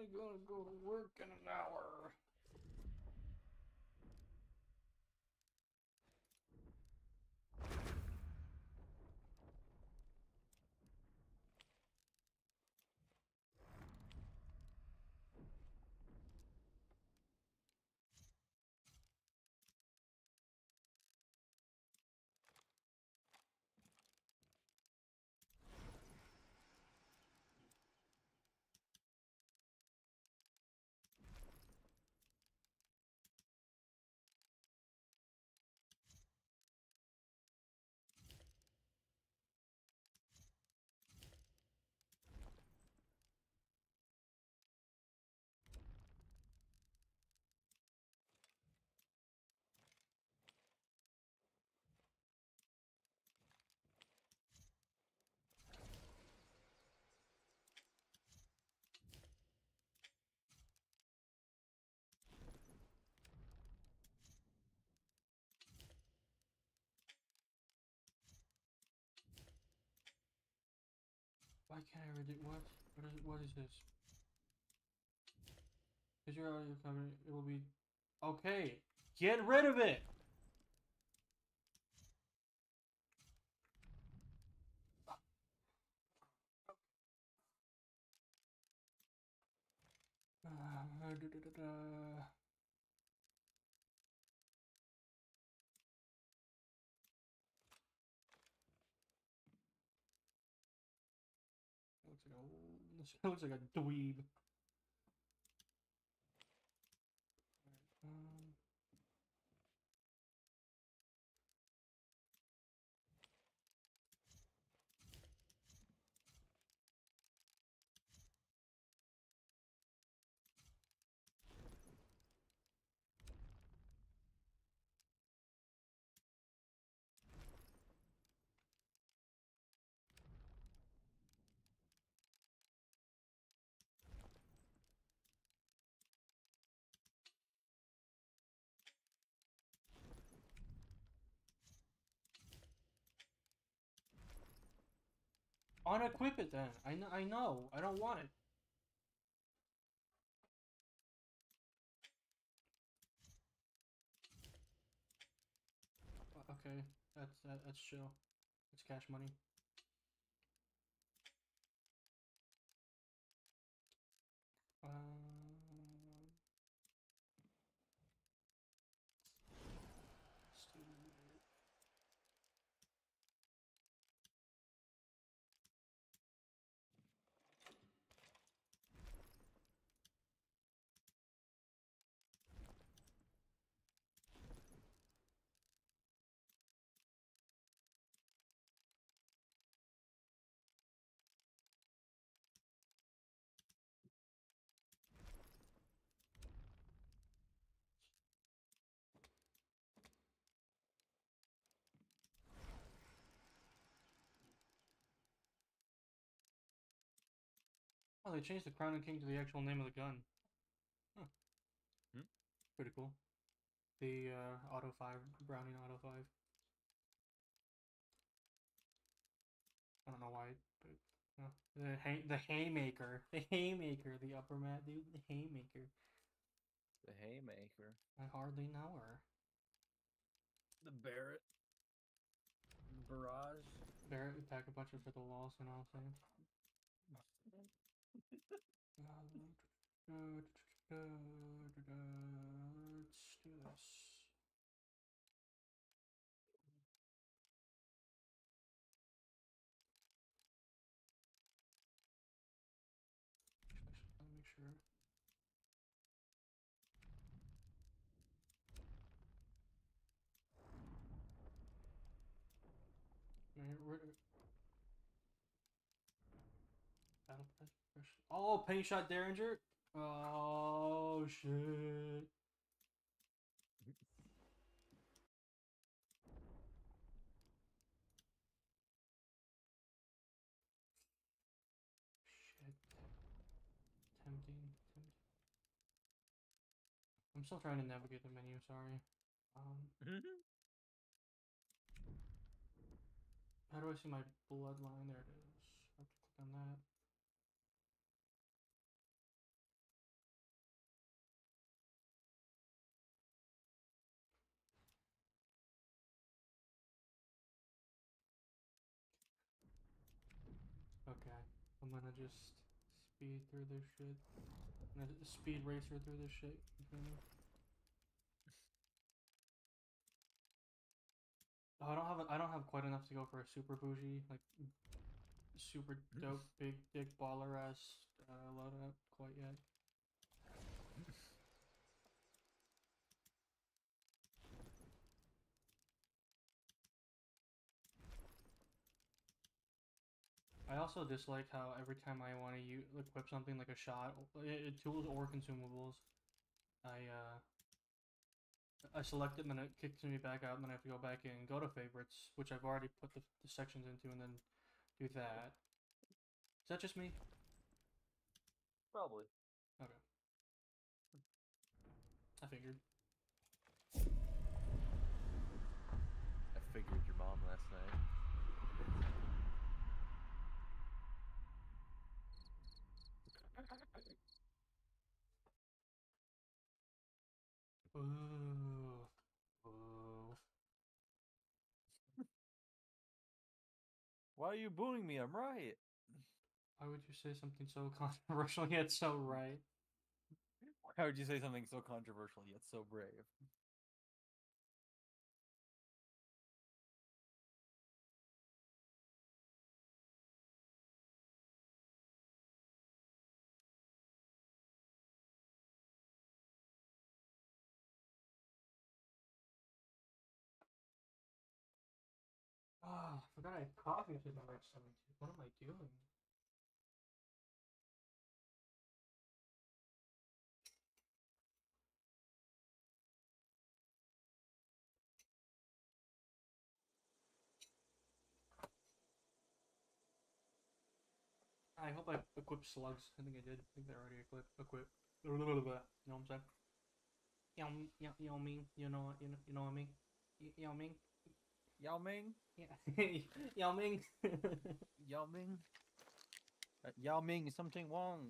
I gotta go to work in an hour. Why can't I read it? What? What is, what is this? Because you're out of it will be. Okay! Get rid of it! Uh, da, da, da, [LAUGHS] this looks like a dweeb. Unequip it then. I know. I know. I don't want it. Okay, that's that, that's chill. It's cash money. Um, student. Oh, they changed the Crown and King to the actual name of the gun. Huh. Hmm. Pretty cool. The uh, Auto 5, Browning Auto 5. I don't know why, but uh, the hay- the haymaker, [LAUGHS] the haymaker, the upper mat dude, the haymaker. The haymaker. I hardly know her. The Barrett. Barrage. Barrett would pack a bunch of for the walls and all things. [LAUGHS] Let's do this. Let me make sure. Where- where- Battle Pass refresh. Oh, paint Shot Derringer. Oh shit. Shit. Tempting. Tempting. I'm still trying to navigate the menu. Sorry. Um, how do I see my bloodline? There it is. I have to click on that. I'm gonna just speed through this shit. I'm gonna speed racer through this shit. you feel me? Oh, I don't have a, I don't have quite enough to go for a super bougie like super dope big dick baller ass uh, loadout quite yet. I also dislike how every time I want to equip something like a shot, o- i- i- tools or consumables, I uh, I select it and then it kicks me back out, and then I have to go back in, go to favorites, which I've already put the, the sections into, and then do that. Is that just me? Probably. Okay. I figured. I figured your mom last night. Ooh. Ooh. Why are you booing me? I'm right. Why would you say something so controversial yet so right? Why would you say something so controversial yet so brave? Oh, I forgot I have coffee to my stomach. dude. What am I doing? I hope I equipped slugs. I think I did. I think they're already equipped. Equipped. You know what I'm saying? You know, you know, you know what? You know, you know, what I mean? You, you know mean? Yao Ming? Yeah. [LAUGHS] Yao Ming. [LAUGHS] Yao Ming? Uh, Yao Ming something wrong.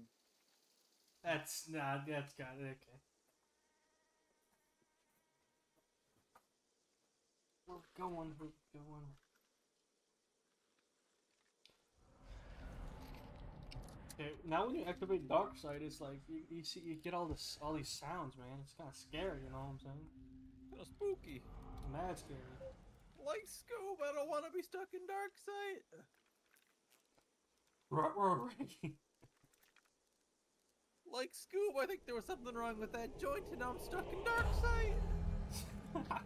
that's nah. That's got it. Okay. We're going. We're going. Okay, now when you activate Dark Sight, it's like you, you see you get all this all these sounds, man. It's kind of scary, you know what I'm saying? Kind of spooky. Mad scary. Like Scoob, I don't want to be stuck in dark sight. [LAUGHS] Right, right, right. Like Scoob, I think there was something wrong with that joint, and now I'm stuck in dark sight. [LAUGHS]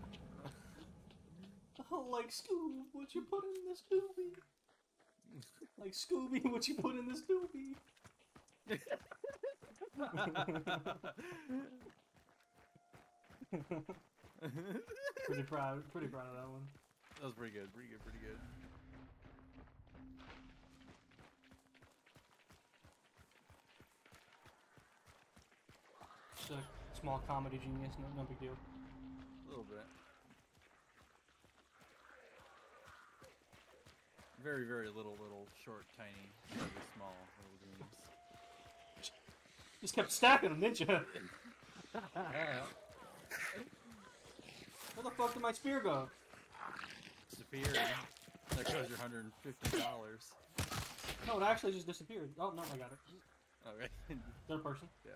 Oh, like Scoob, what you put in this doobie? Like Scooby, what you put in this doobie? [LAUGHS] pretty proud, pretty proud of that one. That was pretty good, pretty good, pretty good. Just a small comedy genius, no, no big deal. A little bit. Very, very little, little, short, tiny, very small little dreams. Just kept stacking them, didn't you? [LAUGHS] Where the fuck did my spear go? Disappeared. That cost you $150. No, it actually just disappeared. Oh no, I got it. Oh, okay. [LAUGHS] Third person. Damn.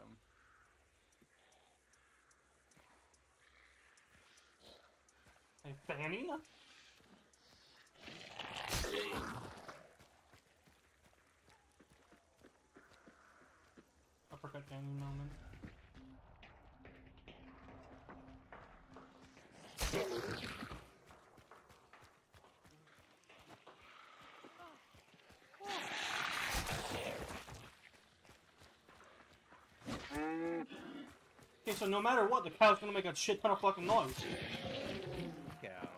Hey, Fanny? Uppercut Fanny moment. Okay, so no matter what, the cow's gonna make a shit ton of fucking noise. Cow.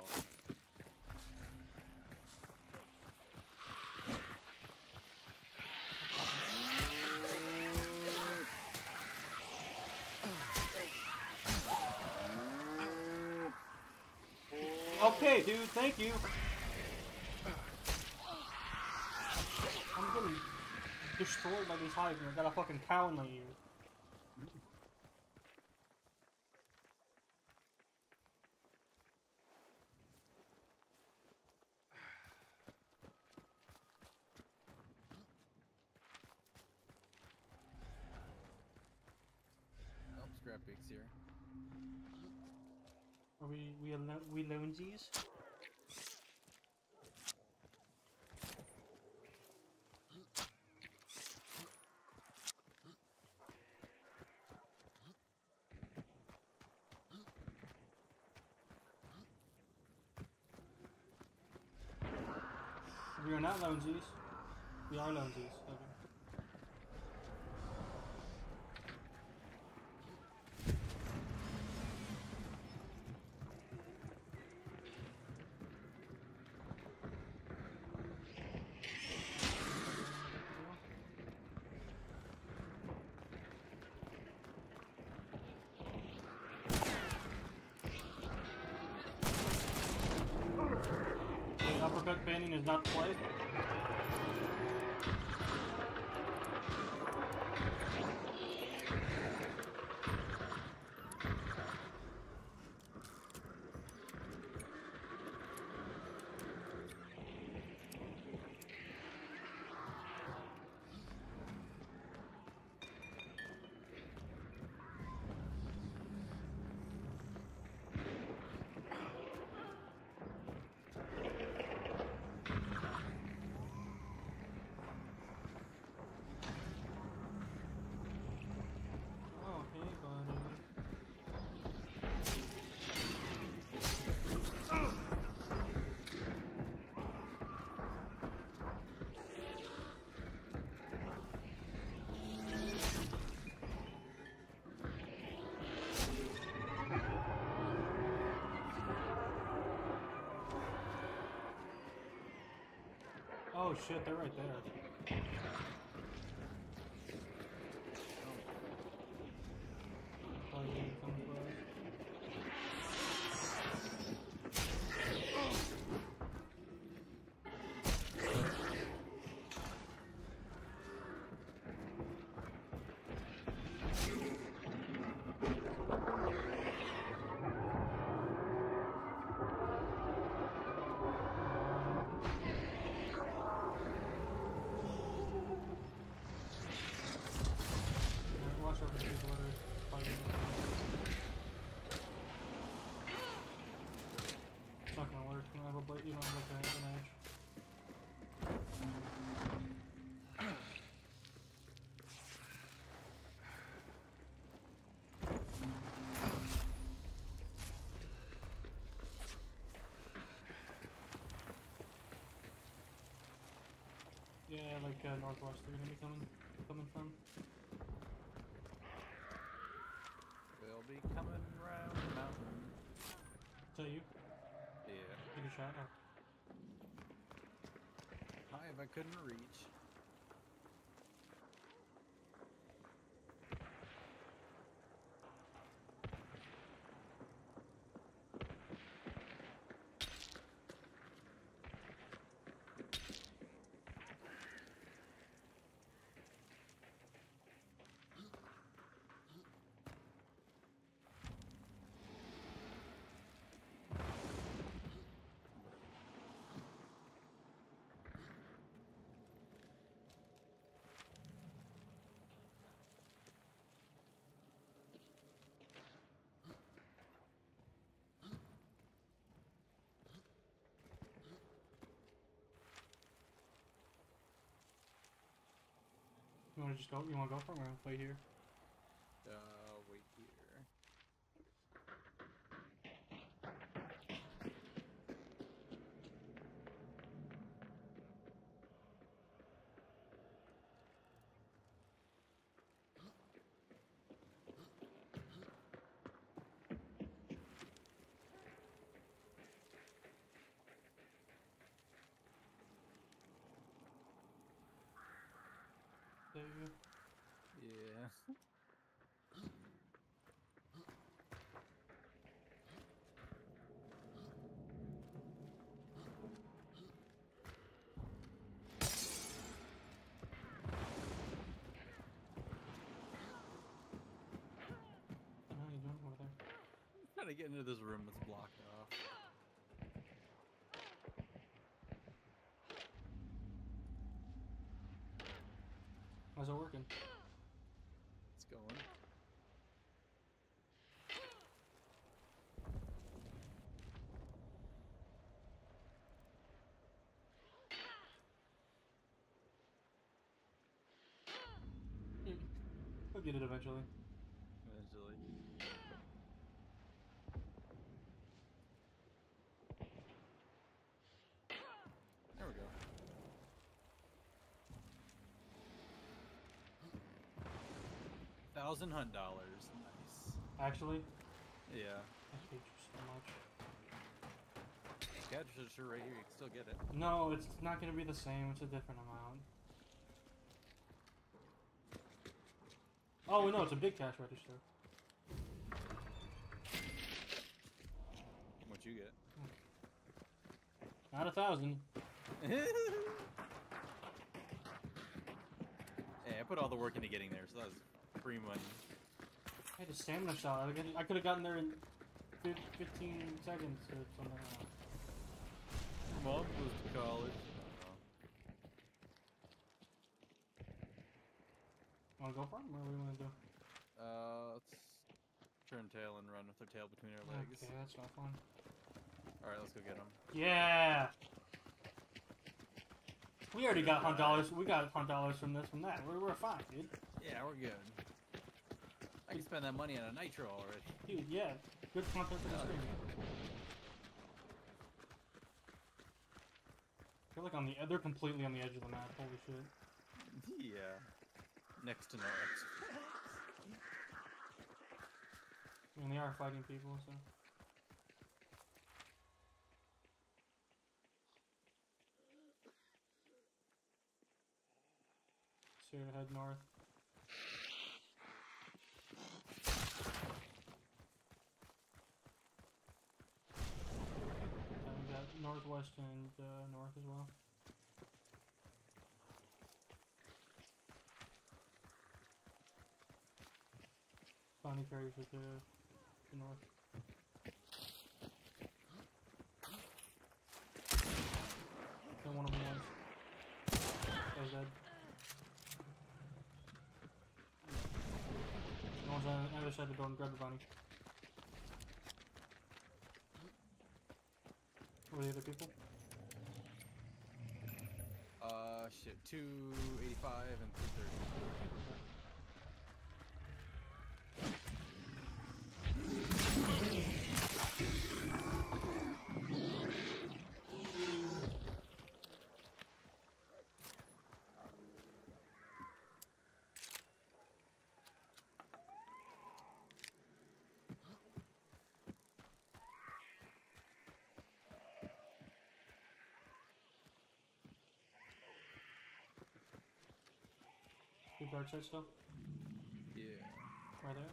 Okay, dude, thank you. I'm getting destroyed by these hives and I got a fucking cow in my ear. Oh, Scrap Pig's here. Are we we alo- we lonesies? We are not lonesies. We are lonesies. Okay. Okay, uppercut banning is not play. Oh, hey, buddy. Oh shit, they're right there. Oh, yeah, come for us. Yeah, like uh, northwest. They're gonna be coming, coming from. They'll be coming round the mountain. Is that you? Yeah. Take a shot. Oh. High if I couldn't reach. You wanna just go? You wanna go for it? Or play here? Uh, wait here. There. Yeah. What the hell are you doing over there? Trying to get into this room that's blocked off. How's it working? It's going. We'll get it. Eventually. There we go. Thousand hunt dollars. Nice. Actually, Yeah. I hate you so much. Cash register right here. You can still get it. No, it's not gonna be the same. It's a different amount. Oh no, it's a big cash register. What you get? Not a thousand. [LAUGHS] yeah, I put all the work into getting there, so that was free money. I had a stamina shot. I could have gotten there in 15 seconds or something like that. Mom goes to college. Wanna go for him? Or what do we wanna do? Uh, let's turn tail and run with our tail between our legs. Okay, that's not fun. All right, let's go get him. Yeah! We already got hunt dollars. We got hunt dollars from this, from that. We're, we're fine, dude. Yeah, we're good. I can spend that money on a nitro already. Dude, yeah. Good content for the stream. They're like on the. They're completely on the edge of the map. Holy shit. yeah. Next to no. I mean, they are fighting people, so. So head north. And we got northwest and uh, north as well. Bonnie carries with the, the north. Kill one of them once. Guy's dead. No one's on the other side of the and grab the bunny. Are the other people? Uh, shit. 285 and 230. Keep Dark Sight still. Yeah. Right there.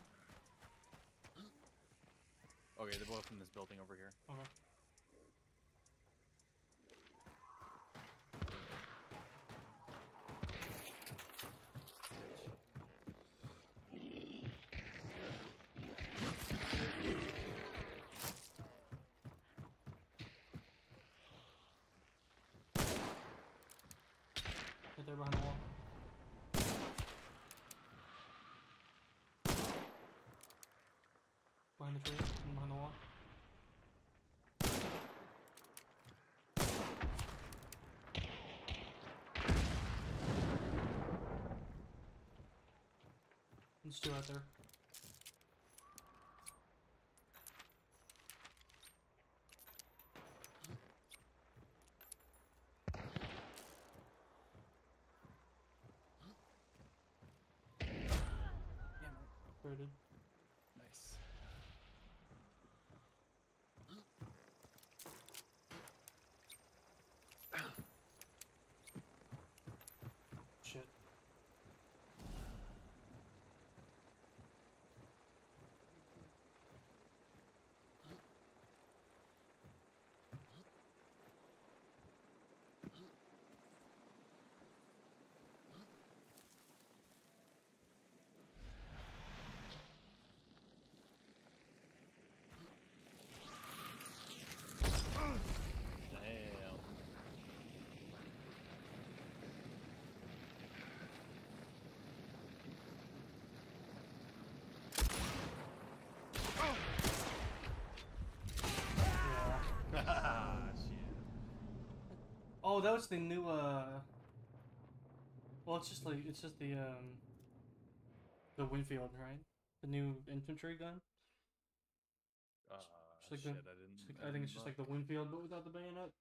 Okay, they're both in this building over here. Okay. Right there behind the wall. Behind the wall. There's two out there. Upgraded. Nice. Shit. Damn. Yeah. Shit. Oh, that was the new uh Well, it's just like it's just the um the Winfield, right? The new infantry gun. Uh, like shit, the- I didn't. I think it's just like the. Winfield, but without the bayonet.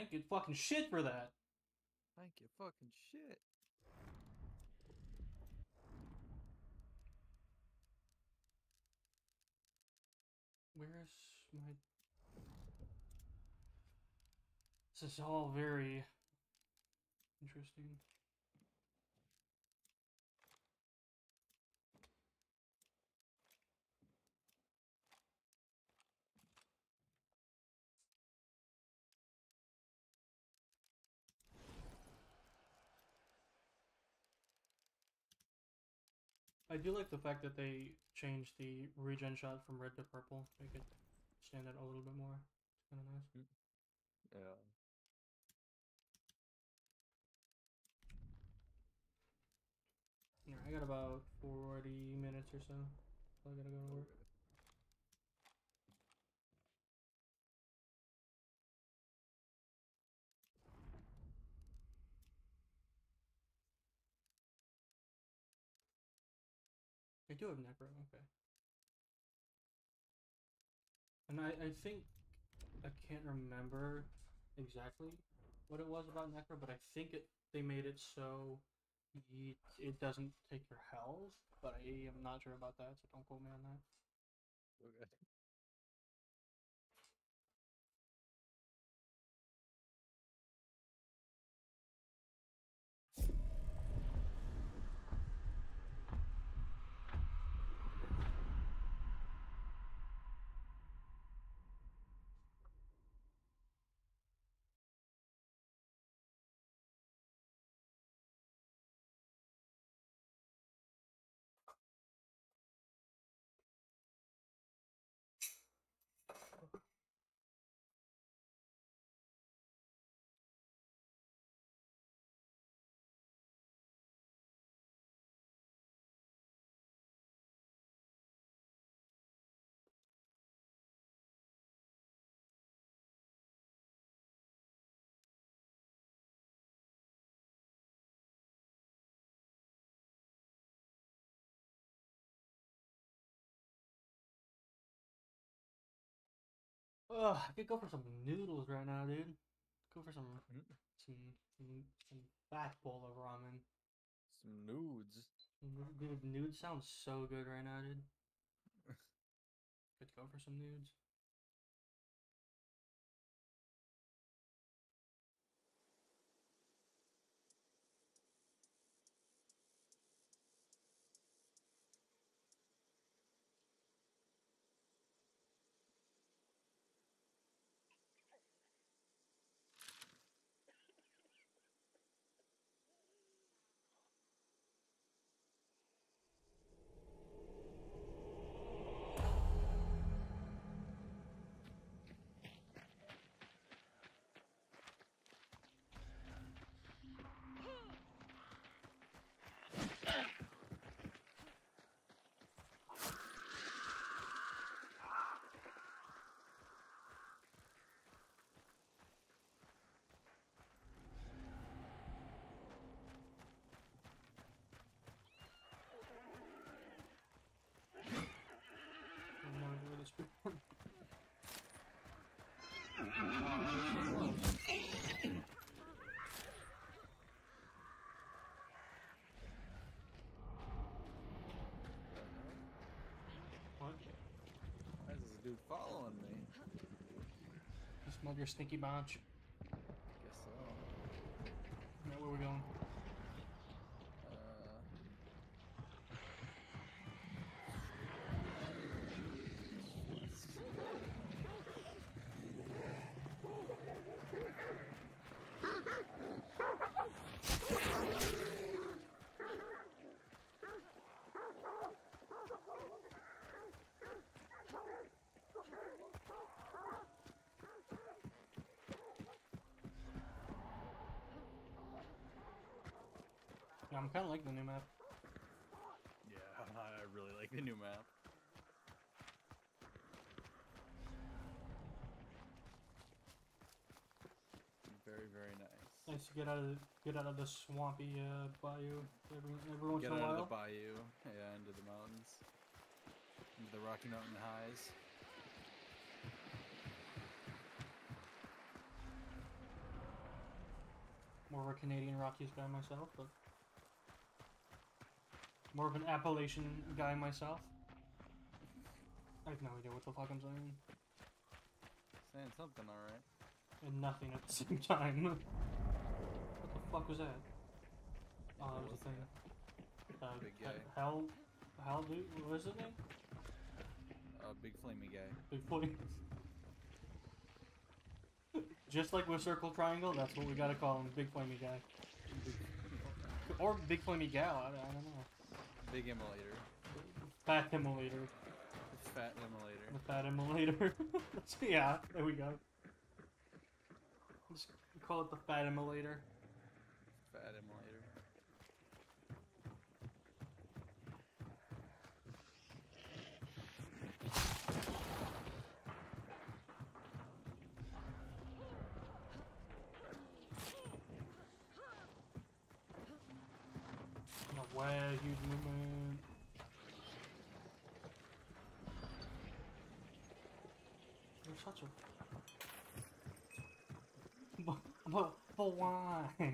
Ain't get fucking shit for that. Thank you, fucking shit. Where's my? This is all very interesting. I do like the fact that they changed the regen shot from red to purple, make it stand out a little bit more. It's kind of nice. Mm, yeah. Yeah, I got about 40 minutes or so. So I gotta go to work. I do have necro, okay. And I, I think I can't remember exactly what it was about necro, but I think it they made it so y- it doesn't take your health, but I am not sure about that, so don't quote me on that. Okay. Ugh, I could go for some noodles right now, dude. Go for some some some, some fat bowl of ramen. Some nudes. Dude, nudes sounds so good right now, dude. [LAUGHS] Could go for some nudes. Why is this dude following me? You smell your stinky bunch. Guess so. Now where we going? Uh, Yeah, I'm kind of like the new map. yeah, [LAUGHS] I really like the new map. Very, very nice. Nice to get out of the, get out of the swampy uh, bayou every, every once Get in a out of the bayou, yeah, into the mountains, into the Rocky Mountain highs. More of a Canadian Rockies guy myself, but more of an Appalachian guy myself. I have no idea what the fuck I'm saying, Saying something, alright. and nothing at the [LAUGHS] same time. what the fuck was that? Oh, that was a thing. Uh, Big he- guy. Hell, hell, dude, what was his name? Uh, big flamey guy. Big flame. [LAUGHS] Just like with Circle Triangle, that's what we gotta call him, Big Flamey Guy. Or Big Flamey Gal, I, I don't know. Big immolator. Fat Immolator. Fat immolator. The Fat Immolator. [LAUGHS] Yeah, there we go. Just call it the Fat Immolator. Fat immolator. Huge movement. You're such a. [LAUGHS] But, but, but why? [LAUGHS] Why? I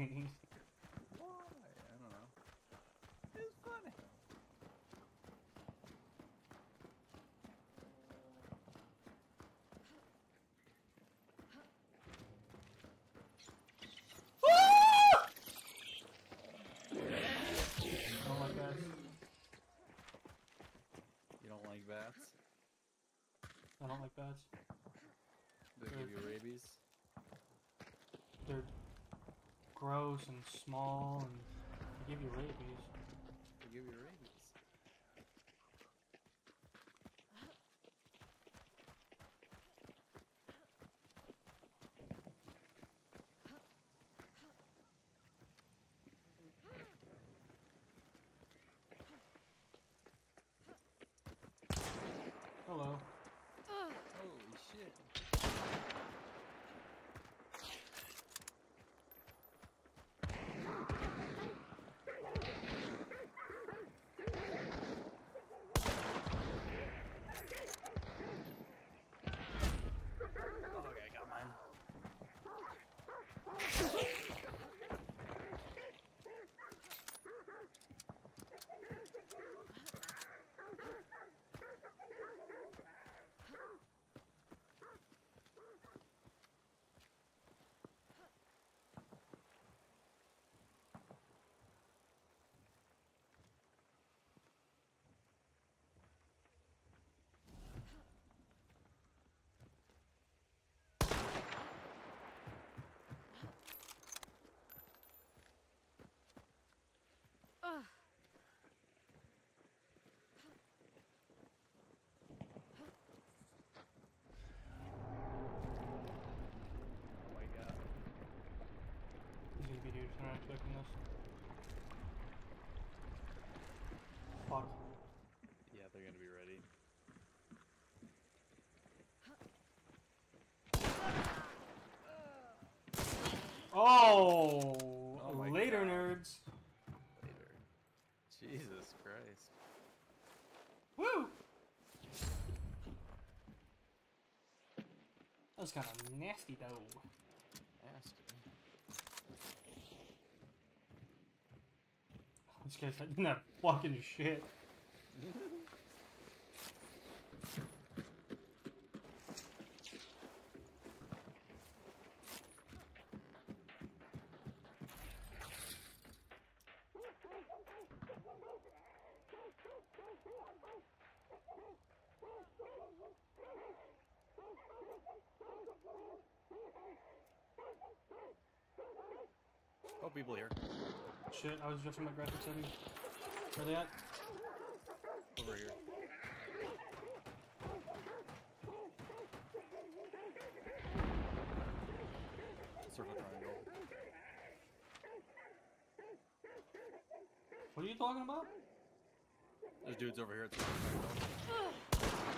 don't know. It's funny. I don't like that. You don't like bats? I don't like bats. They give you rabies? They're gross and small and they give you rabies. They give you rabies. Hello. Holy shit. Honest. Fuck. Yeah, they're gonna be ready. Oh, Oh later, God. nerds. Later. Jesus Christ. Woo! That was kind of nasty, though. Nasty. Guy's doing that fucking shit. Oh, people here. Shit, I was adjusting my graphics settings. Where they at? Over here. Circle triangle. What are you talking about? There's dudes over here at circle triangle.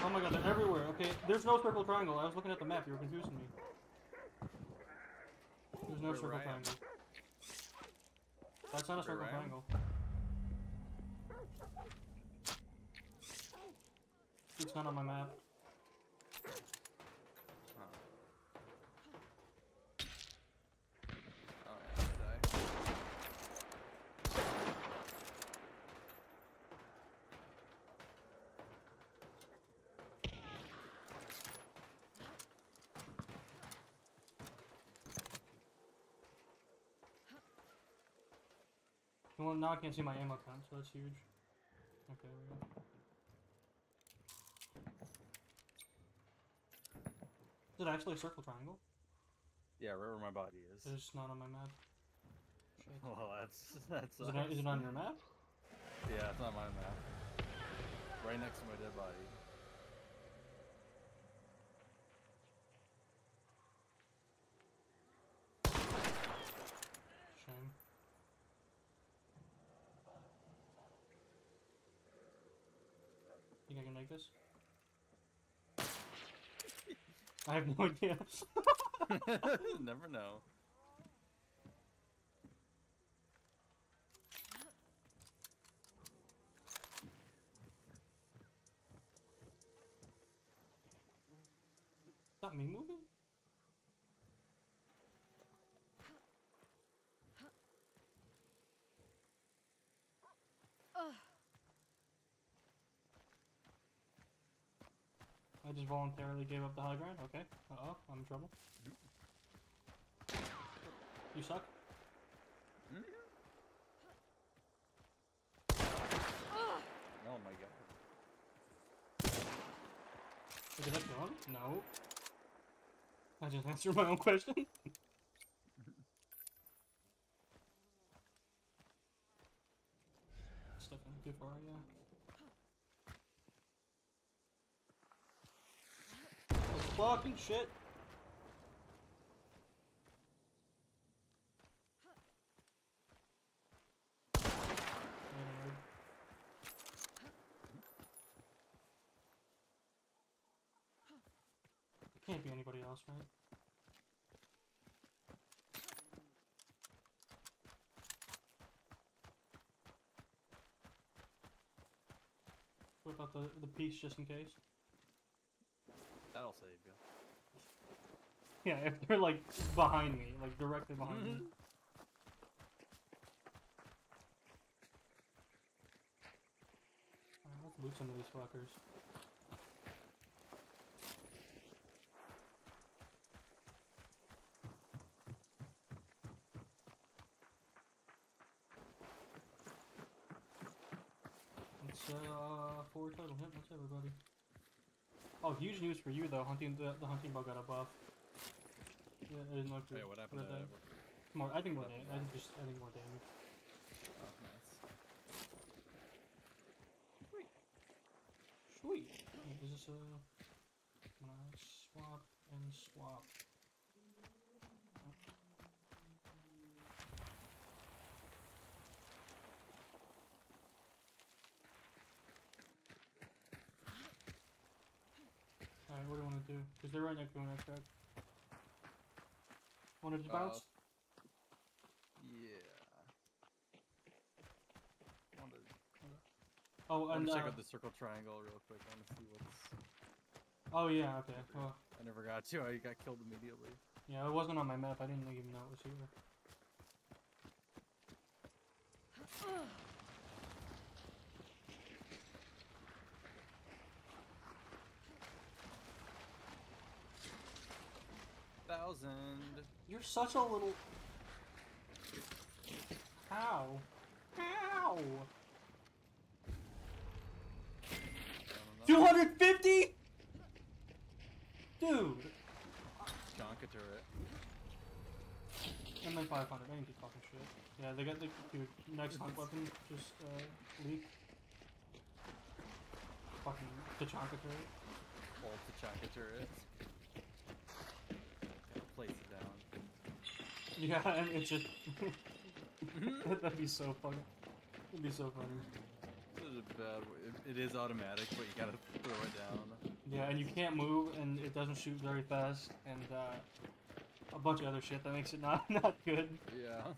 Oh my god, they're everywhere. Okay, there's no circle triangle. I was looking at the map. You were confusing me. There's no circle triangle. That's not a circle triangle. It's not on my map. Huh. Oh yeah, I die. Well, now I can't see my ammo count, so that's huge. Okay, there we go. Is it actually a circle triangle? Yeah, right where my body is. It's not on my map. [LAUGHS] Shit. Well, that's that's. Is it, on, is it on your [LAUGHS] map? Yeah, it's not my map. Right next to my dead body. I this? I have no idea. Never know. That me moving? Voluntarily gave up the high ground. Okay. Uh oh, I'm in trouble. You suck. Oh my god. Did that kill him? No. I just answered my own question. [LAUGHS] Stuff in too far, yeah. Oh, fucking shit. Can't be anybody else, right? What about the the piece just in case? That'll save you. Yeah, if they're like behind me, like directly behind me. Alright, let's loot some of these fuckers. It's uh four total hit. What's everybody? Oh, huge news for you though. Hunting the the hunting bug got a buff. Yeah, I didn't look through- what happened to that. More, I think more damage. I think just I think more damage. Oh, nice. Sweet. Wait, Is this a? I'm gonna swap and swap. Alright, what do to? Because they're right next to that track. Want to just Uh, bounce? Yeah. Want to oh, and check uh, out the circle triangle real quick. I want to see what's. oh yeah, okay. Well, I never got to. I got killed immediately. yeah, it wasn't on my map. I didn't even know it was here. [CLEARS THROAT] Thousand. You're such a little. How? How? I don't know. Two hundred fifty. Dude. Jonka turret. And then 500. I ain't fucking shit. Yeah, they got the dude, next hunt weapon just uh, leak. Fucking Tachanka turret. Ult the Jonka turret. Gotta place Yeah, and it's just. [LAUGHS] [LAUGHS] That'd be so funny. It'd be so funny. This is a bad. it is automatic, but you gotta throw it down. Yeah, and you can't move, and it doesn't shoot very fast, and uh, a bunch of other shit that makes it not [LAUGHS] not good. Yeah.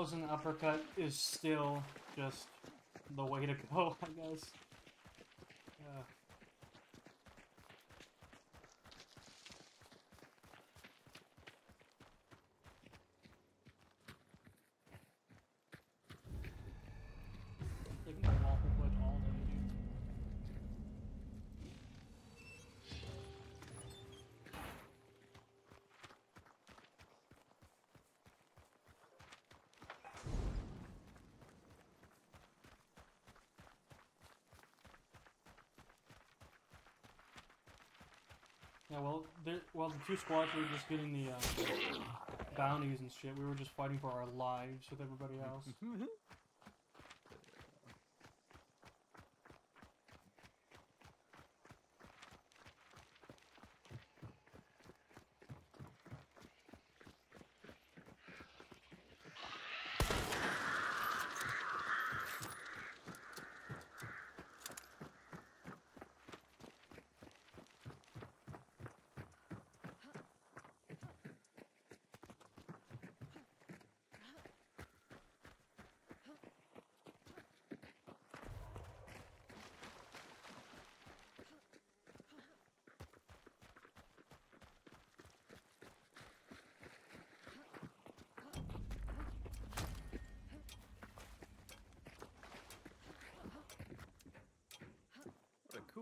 Oh, Mosin uppercut is still just the way to go, [LAUGHS] I guess. Yeah. Taking my waffle fudge all day, dude. Yeah, well, there, well, the two squads were just getting the uh, bounties and shit. We were just fighting for our lives with everybody else. [LAUGHS]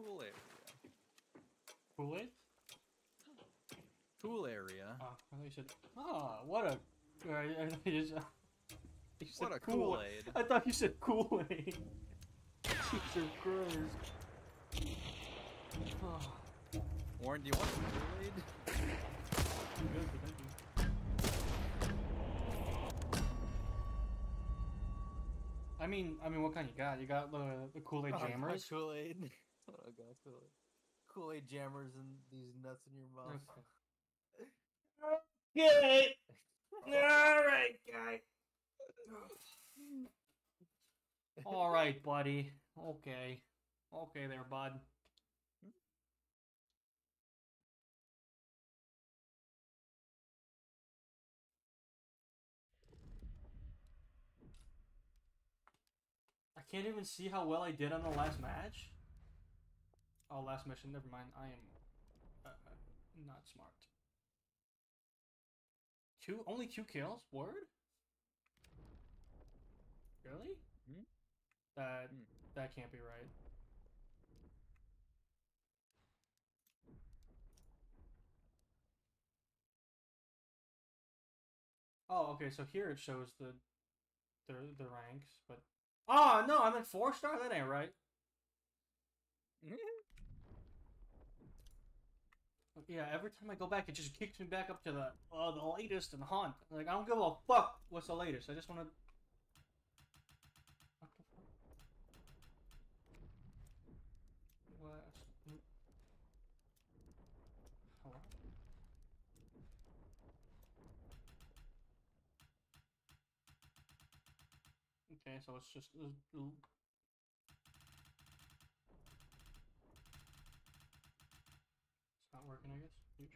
cool area. Kool Aid? Cool area. Oh, I thought you said. Ah, what a. I, I thought you just. [LAUGHS] You said What a Kool- Kool-Aid. I thought you said Kool Aid. Jesus Christ. Oh, Warren, do you want some Kool-Aid? I'm good, but thank you. I mean, I mean, what kind you got? You got the the Kool Aid jammers. Kool Aid. [LAUGHS] I got Kool Aid. Kool Aid jammers and these nuts in your mouth. Okay. [LAUGHS] All right, guy. All right, buddy. Okay. Okay, there, bud. I can't even see how well I did on the last match. Oh, last mission. Never mind. I am uh, uh, not smart. Two, only two kills. Word. Really? Hmm? That Hmm. that can't be right. Oh, okay. So here it shows the the the ranks, but oh no, I'm at four star. That ain't right. [LAUGHS] Yeah, every time I go back, it just [LAUGHS] kicks me back up to the uh, the latest and hunt. Like I don't give a fuck what's the latest. I just want to. Okay, so it's just. uh, uh, It's not working, I guess. Huge.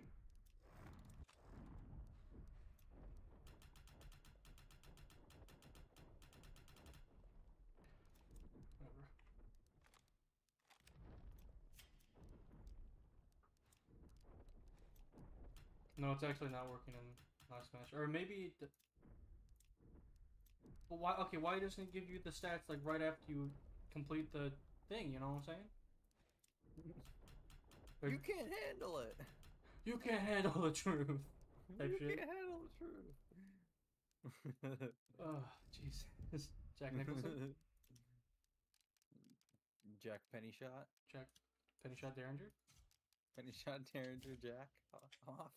Whatever. No, it's actually not working in last match. Or maybe. The... Why? Okay, why doesn't it give you the stats like right after you complete the thing? You know what I'm saying? Or- You can't handle it. You can't handle the truth. Type you shit. can't handle the truth. [LAUGHS] Oh, jeez. Jack Nicholson? Jack Penny shot. Jack Penny Shot Derringer? Penny shot Derringer Jack off.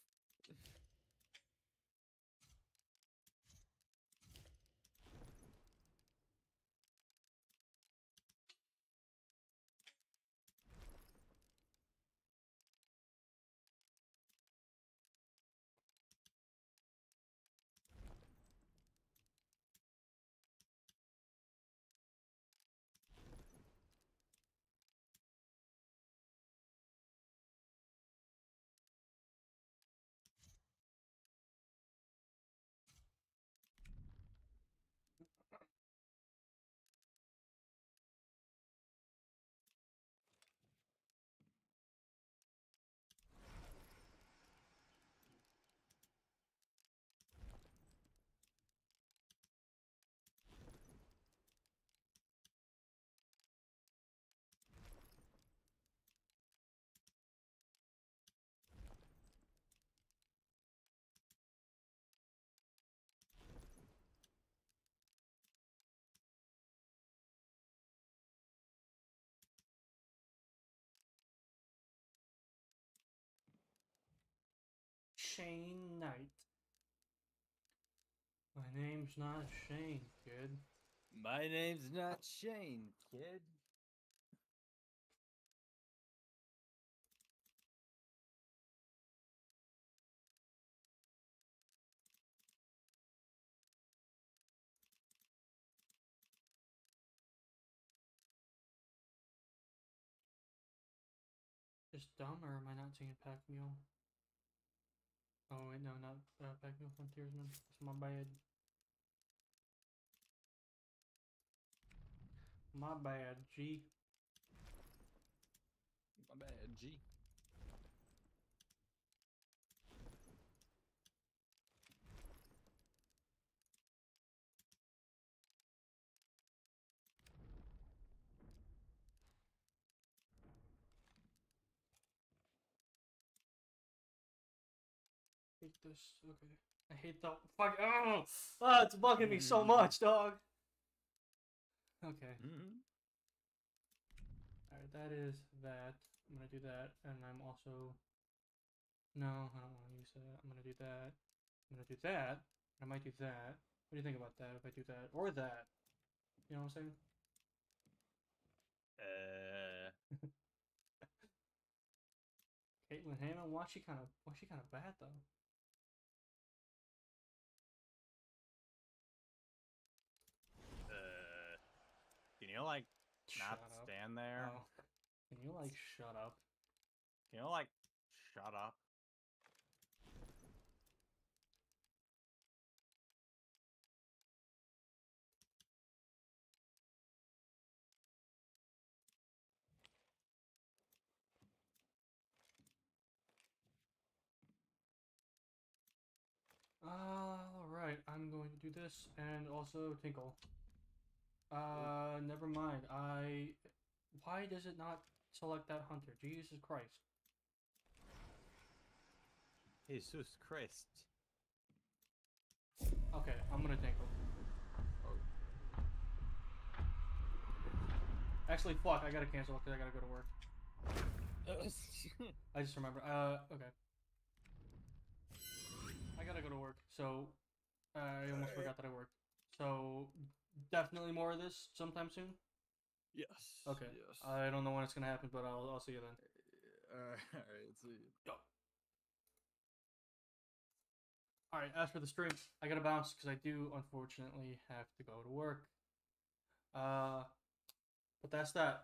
Shane Knight. My name's not Shane, kid. My name's not Shane, kid. Just dumb, or am I not seeing Pack Mule? Oh wait, no, not uh, Mule Frontiersman. It's my bad. My bad, G. My bad, G. hate this. Okay. I hate the fuck. Oh, oh it's bugging me so much, dog. Okay. Mm-hmm. Alright, that is that. I'm gonna do that, and I'm also. No, I don't want to use that. I'm gonna do that. I'm gonna do that. I might do that. What do you think about that if I do that? Or that? You know what I'm saying? Uh, [LAUGHS] Caitlyn Hanna, why she kind of why she kind of bad though? You like not Shut up. stand there? Oh. Can you like shut up? Can you like shut up? All right, I'm going to do this and also tinkle. Uh, never mind. I. Why does it not select that hunter? Jesus Christ. Jesus Christ. Okay, I'm gonna tinkle. Actually, fuck. I gotta cancel because I gotta go to work. [LAUGHS] I just remember. Uh, okay. I gotta go to work, so I almost forgot that I worked. So definitely more of this sometime soon. yes. Okay. Yes. I don't know when it's gonna happen, but I'll I'll see you then. [LAUGHS] Alright, alright, see you. All right. As for the stream, I gotta bounce because I do unfortunately have to go to work. Uh, but that's that.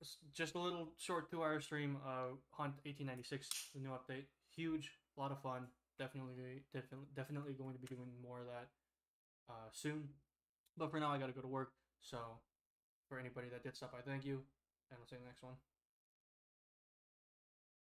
It's just a little short two-hour stream. Uh, Hunt 1896, the new update. Huge, a lot of fun. Definitely, definitely, definitely going to be doing more of that uh, soon. But for now, I gotta go to work. So, for anybody that did stop by, thank you, and I'll see you in the next one.